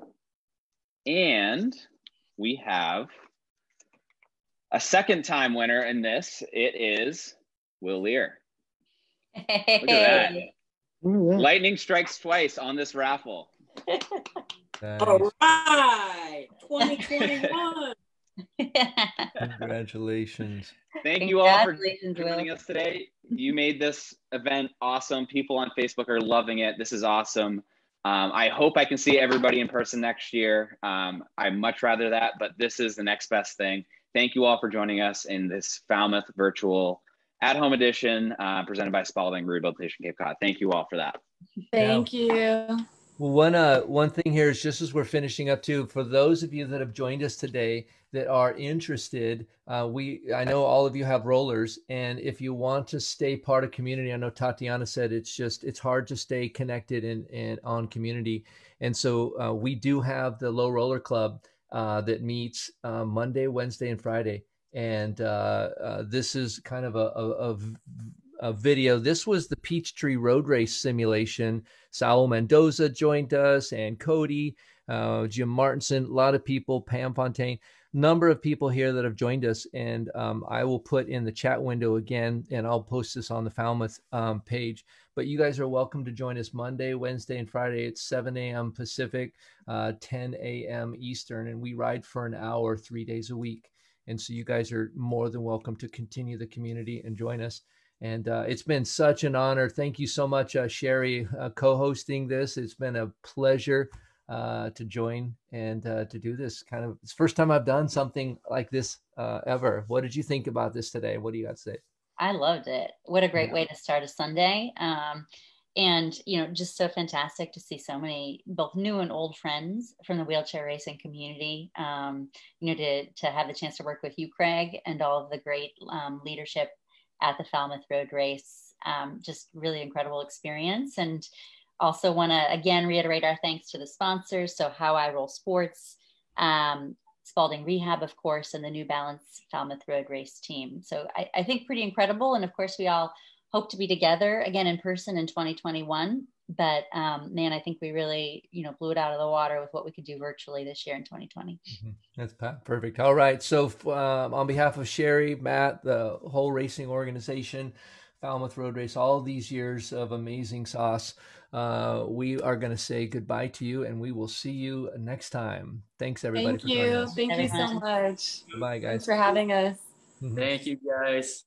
And we have a second time winner in this. It is Will Lear. Hey. Look at that. Lightning strikes twice on this raffle. Nice. All right, 2021. Congratulations. Thank you all for joining us today. You made this event awesome. People on Facebook are loving it. This is awesome. Um, I hope I can see everybody in person next year. Um, I'd much rather that, but this is the next best thing. Thank you all for joining us in this Falmouth virtual at home edition uh, presented by Spaulding Rehabilitation Cape Cod. Thank you all for that. Thank you. Well, one uh, one thing here is just as we're finishing up too, for those of you that have joined us today that are interested, uh, we I know all of you have rollers, and if you want to stay part of community, I know Tatiana said it's just it's hard to stay connected and and on community, and so uh, we do have the Low Roller Club uh, that meets uh, Monday, Wednesday, and Friday, and uh, uh, this is kind of a, a, a video. This was the Peachtree Road Race simulation. Saul Mendoza joined us, and Cody, uh, Jim Martinson, a lot of people, Pam Fontaine, number of people here that have joined us. And um, I will put in the chat window again, and I'll post this on the Falmouth um, page. But you guys are welcome to join us Monday, Wednesday, and Friday at 7 a.m. Pacific, uh, 10 a.m. Eastern, and we ride for an hour three days a week. And so you guys are more than welcome to continue the community and join us. And uh, it's been such an honor. Thank you so much, uh, Cheri, uh, co hosting this. It's been a pleasure uh, to join and uh, to do this. Kind of, it's first time I've done something like this uh, ever. What did you think about this today? What do you got to say? I loved it. What a great way to start a Sunday. Um, and, you know, just so fantastic to see so many both new and old friends from the wheelchair racing community. Um, you know, to, to have the chance to work with you, Krige, and all of the great um, leadership at the Falmouth Road Race. Um, just really incredible experience. And also want to again reiterate our thanks to the sponsors. So, How I Roll Sports, um, Spaulding Rehab, of course, and the New Balance Falmouth Road Race team. So, I, I think pretty incredible. And of course, we all hope to be together again in person in 2021 but um, man, I think we really, you know, blew it out of the water with what we could do virtually this year in 2020. Mm-hmm. That's perfect. All right. So, um, on behalf of Cheri, Matt, the whole racing organization, Falmouth Road Race, all these years of amazing sauce, uh, we are going to say goodbye to you and we will see you next time. Thanks, everybody. Thank you. Thank you so much. Bye, guys. Thanks for having us. Thank you, guys.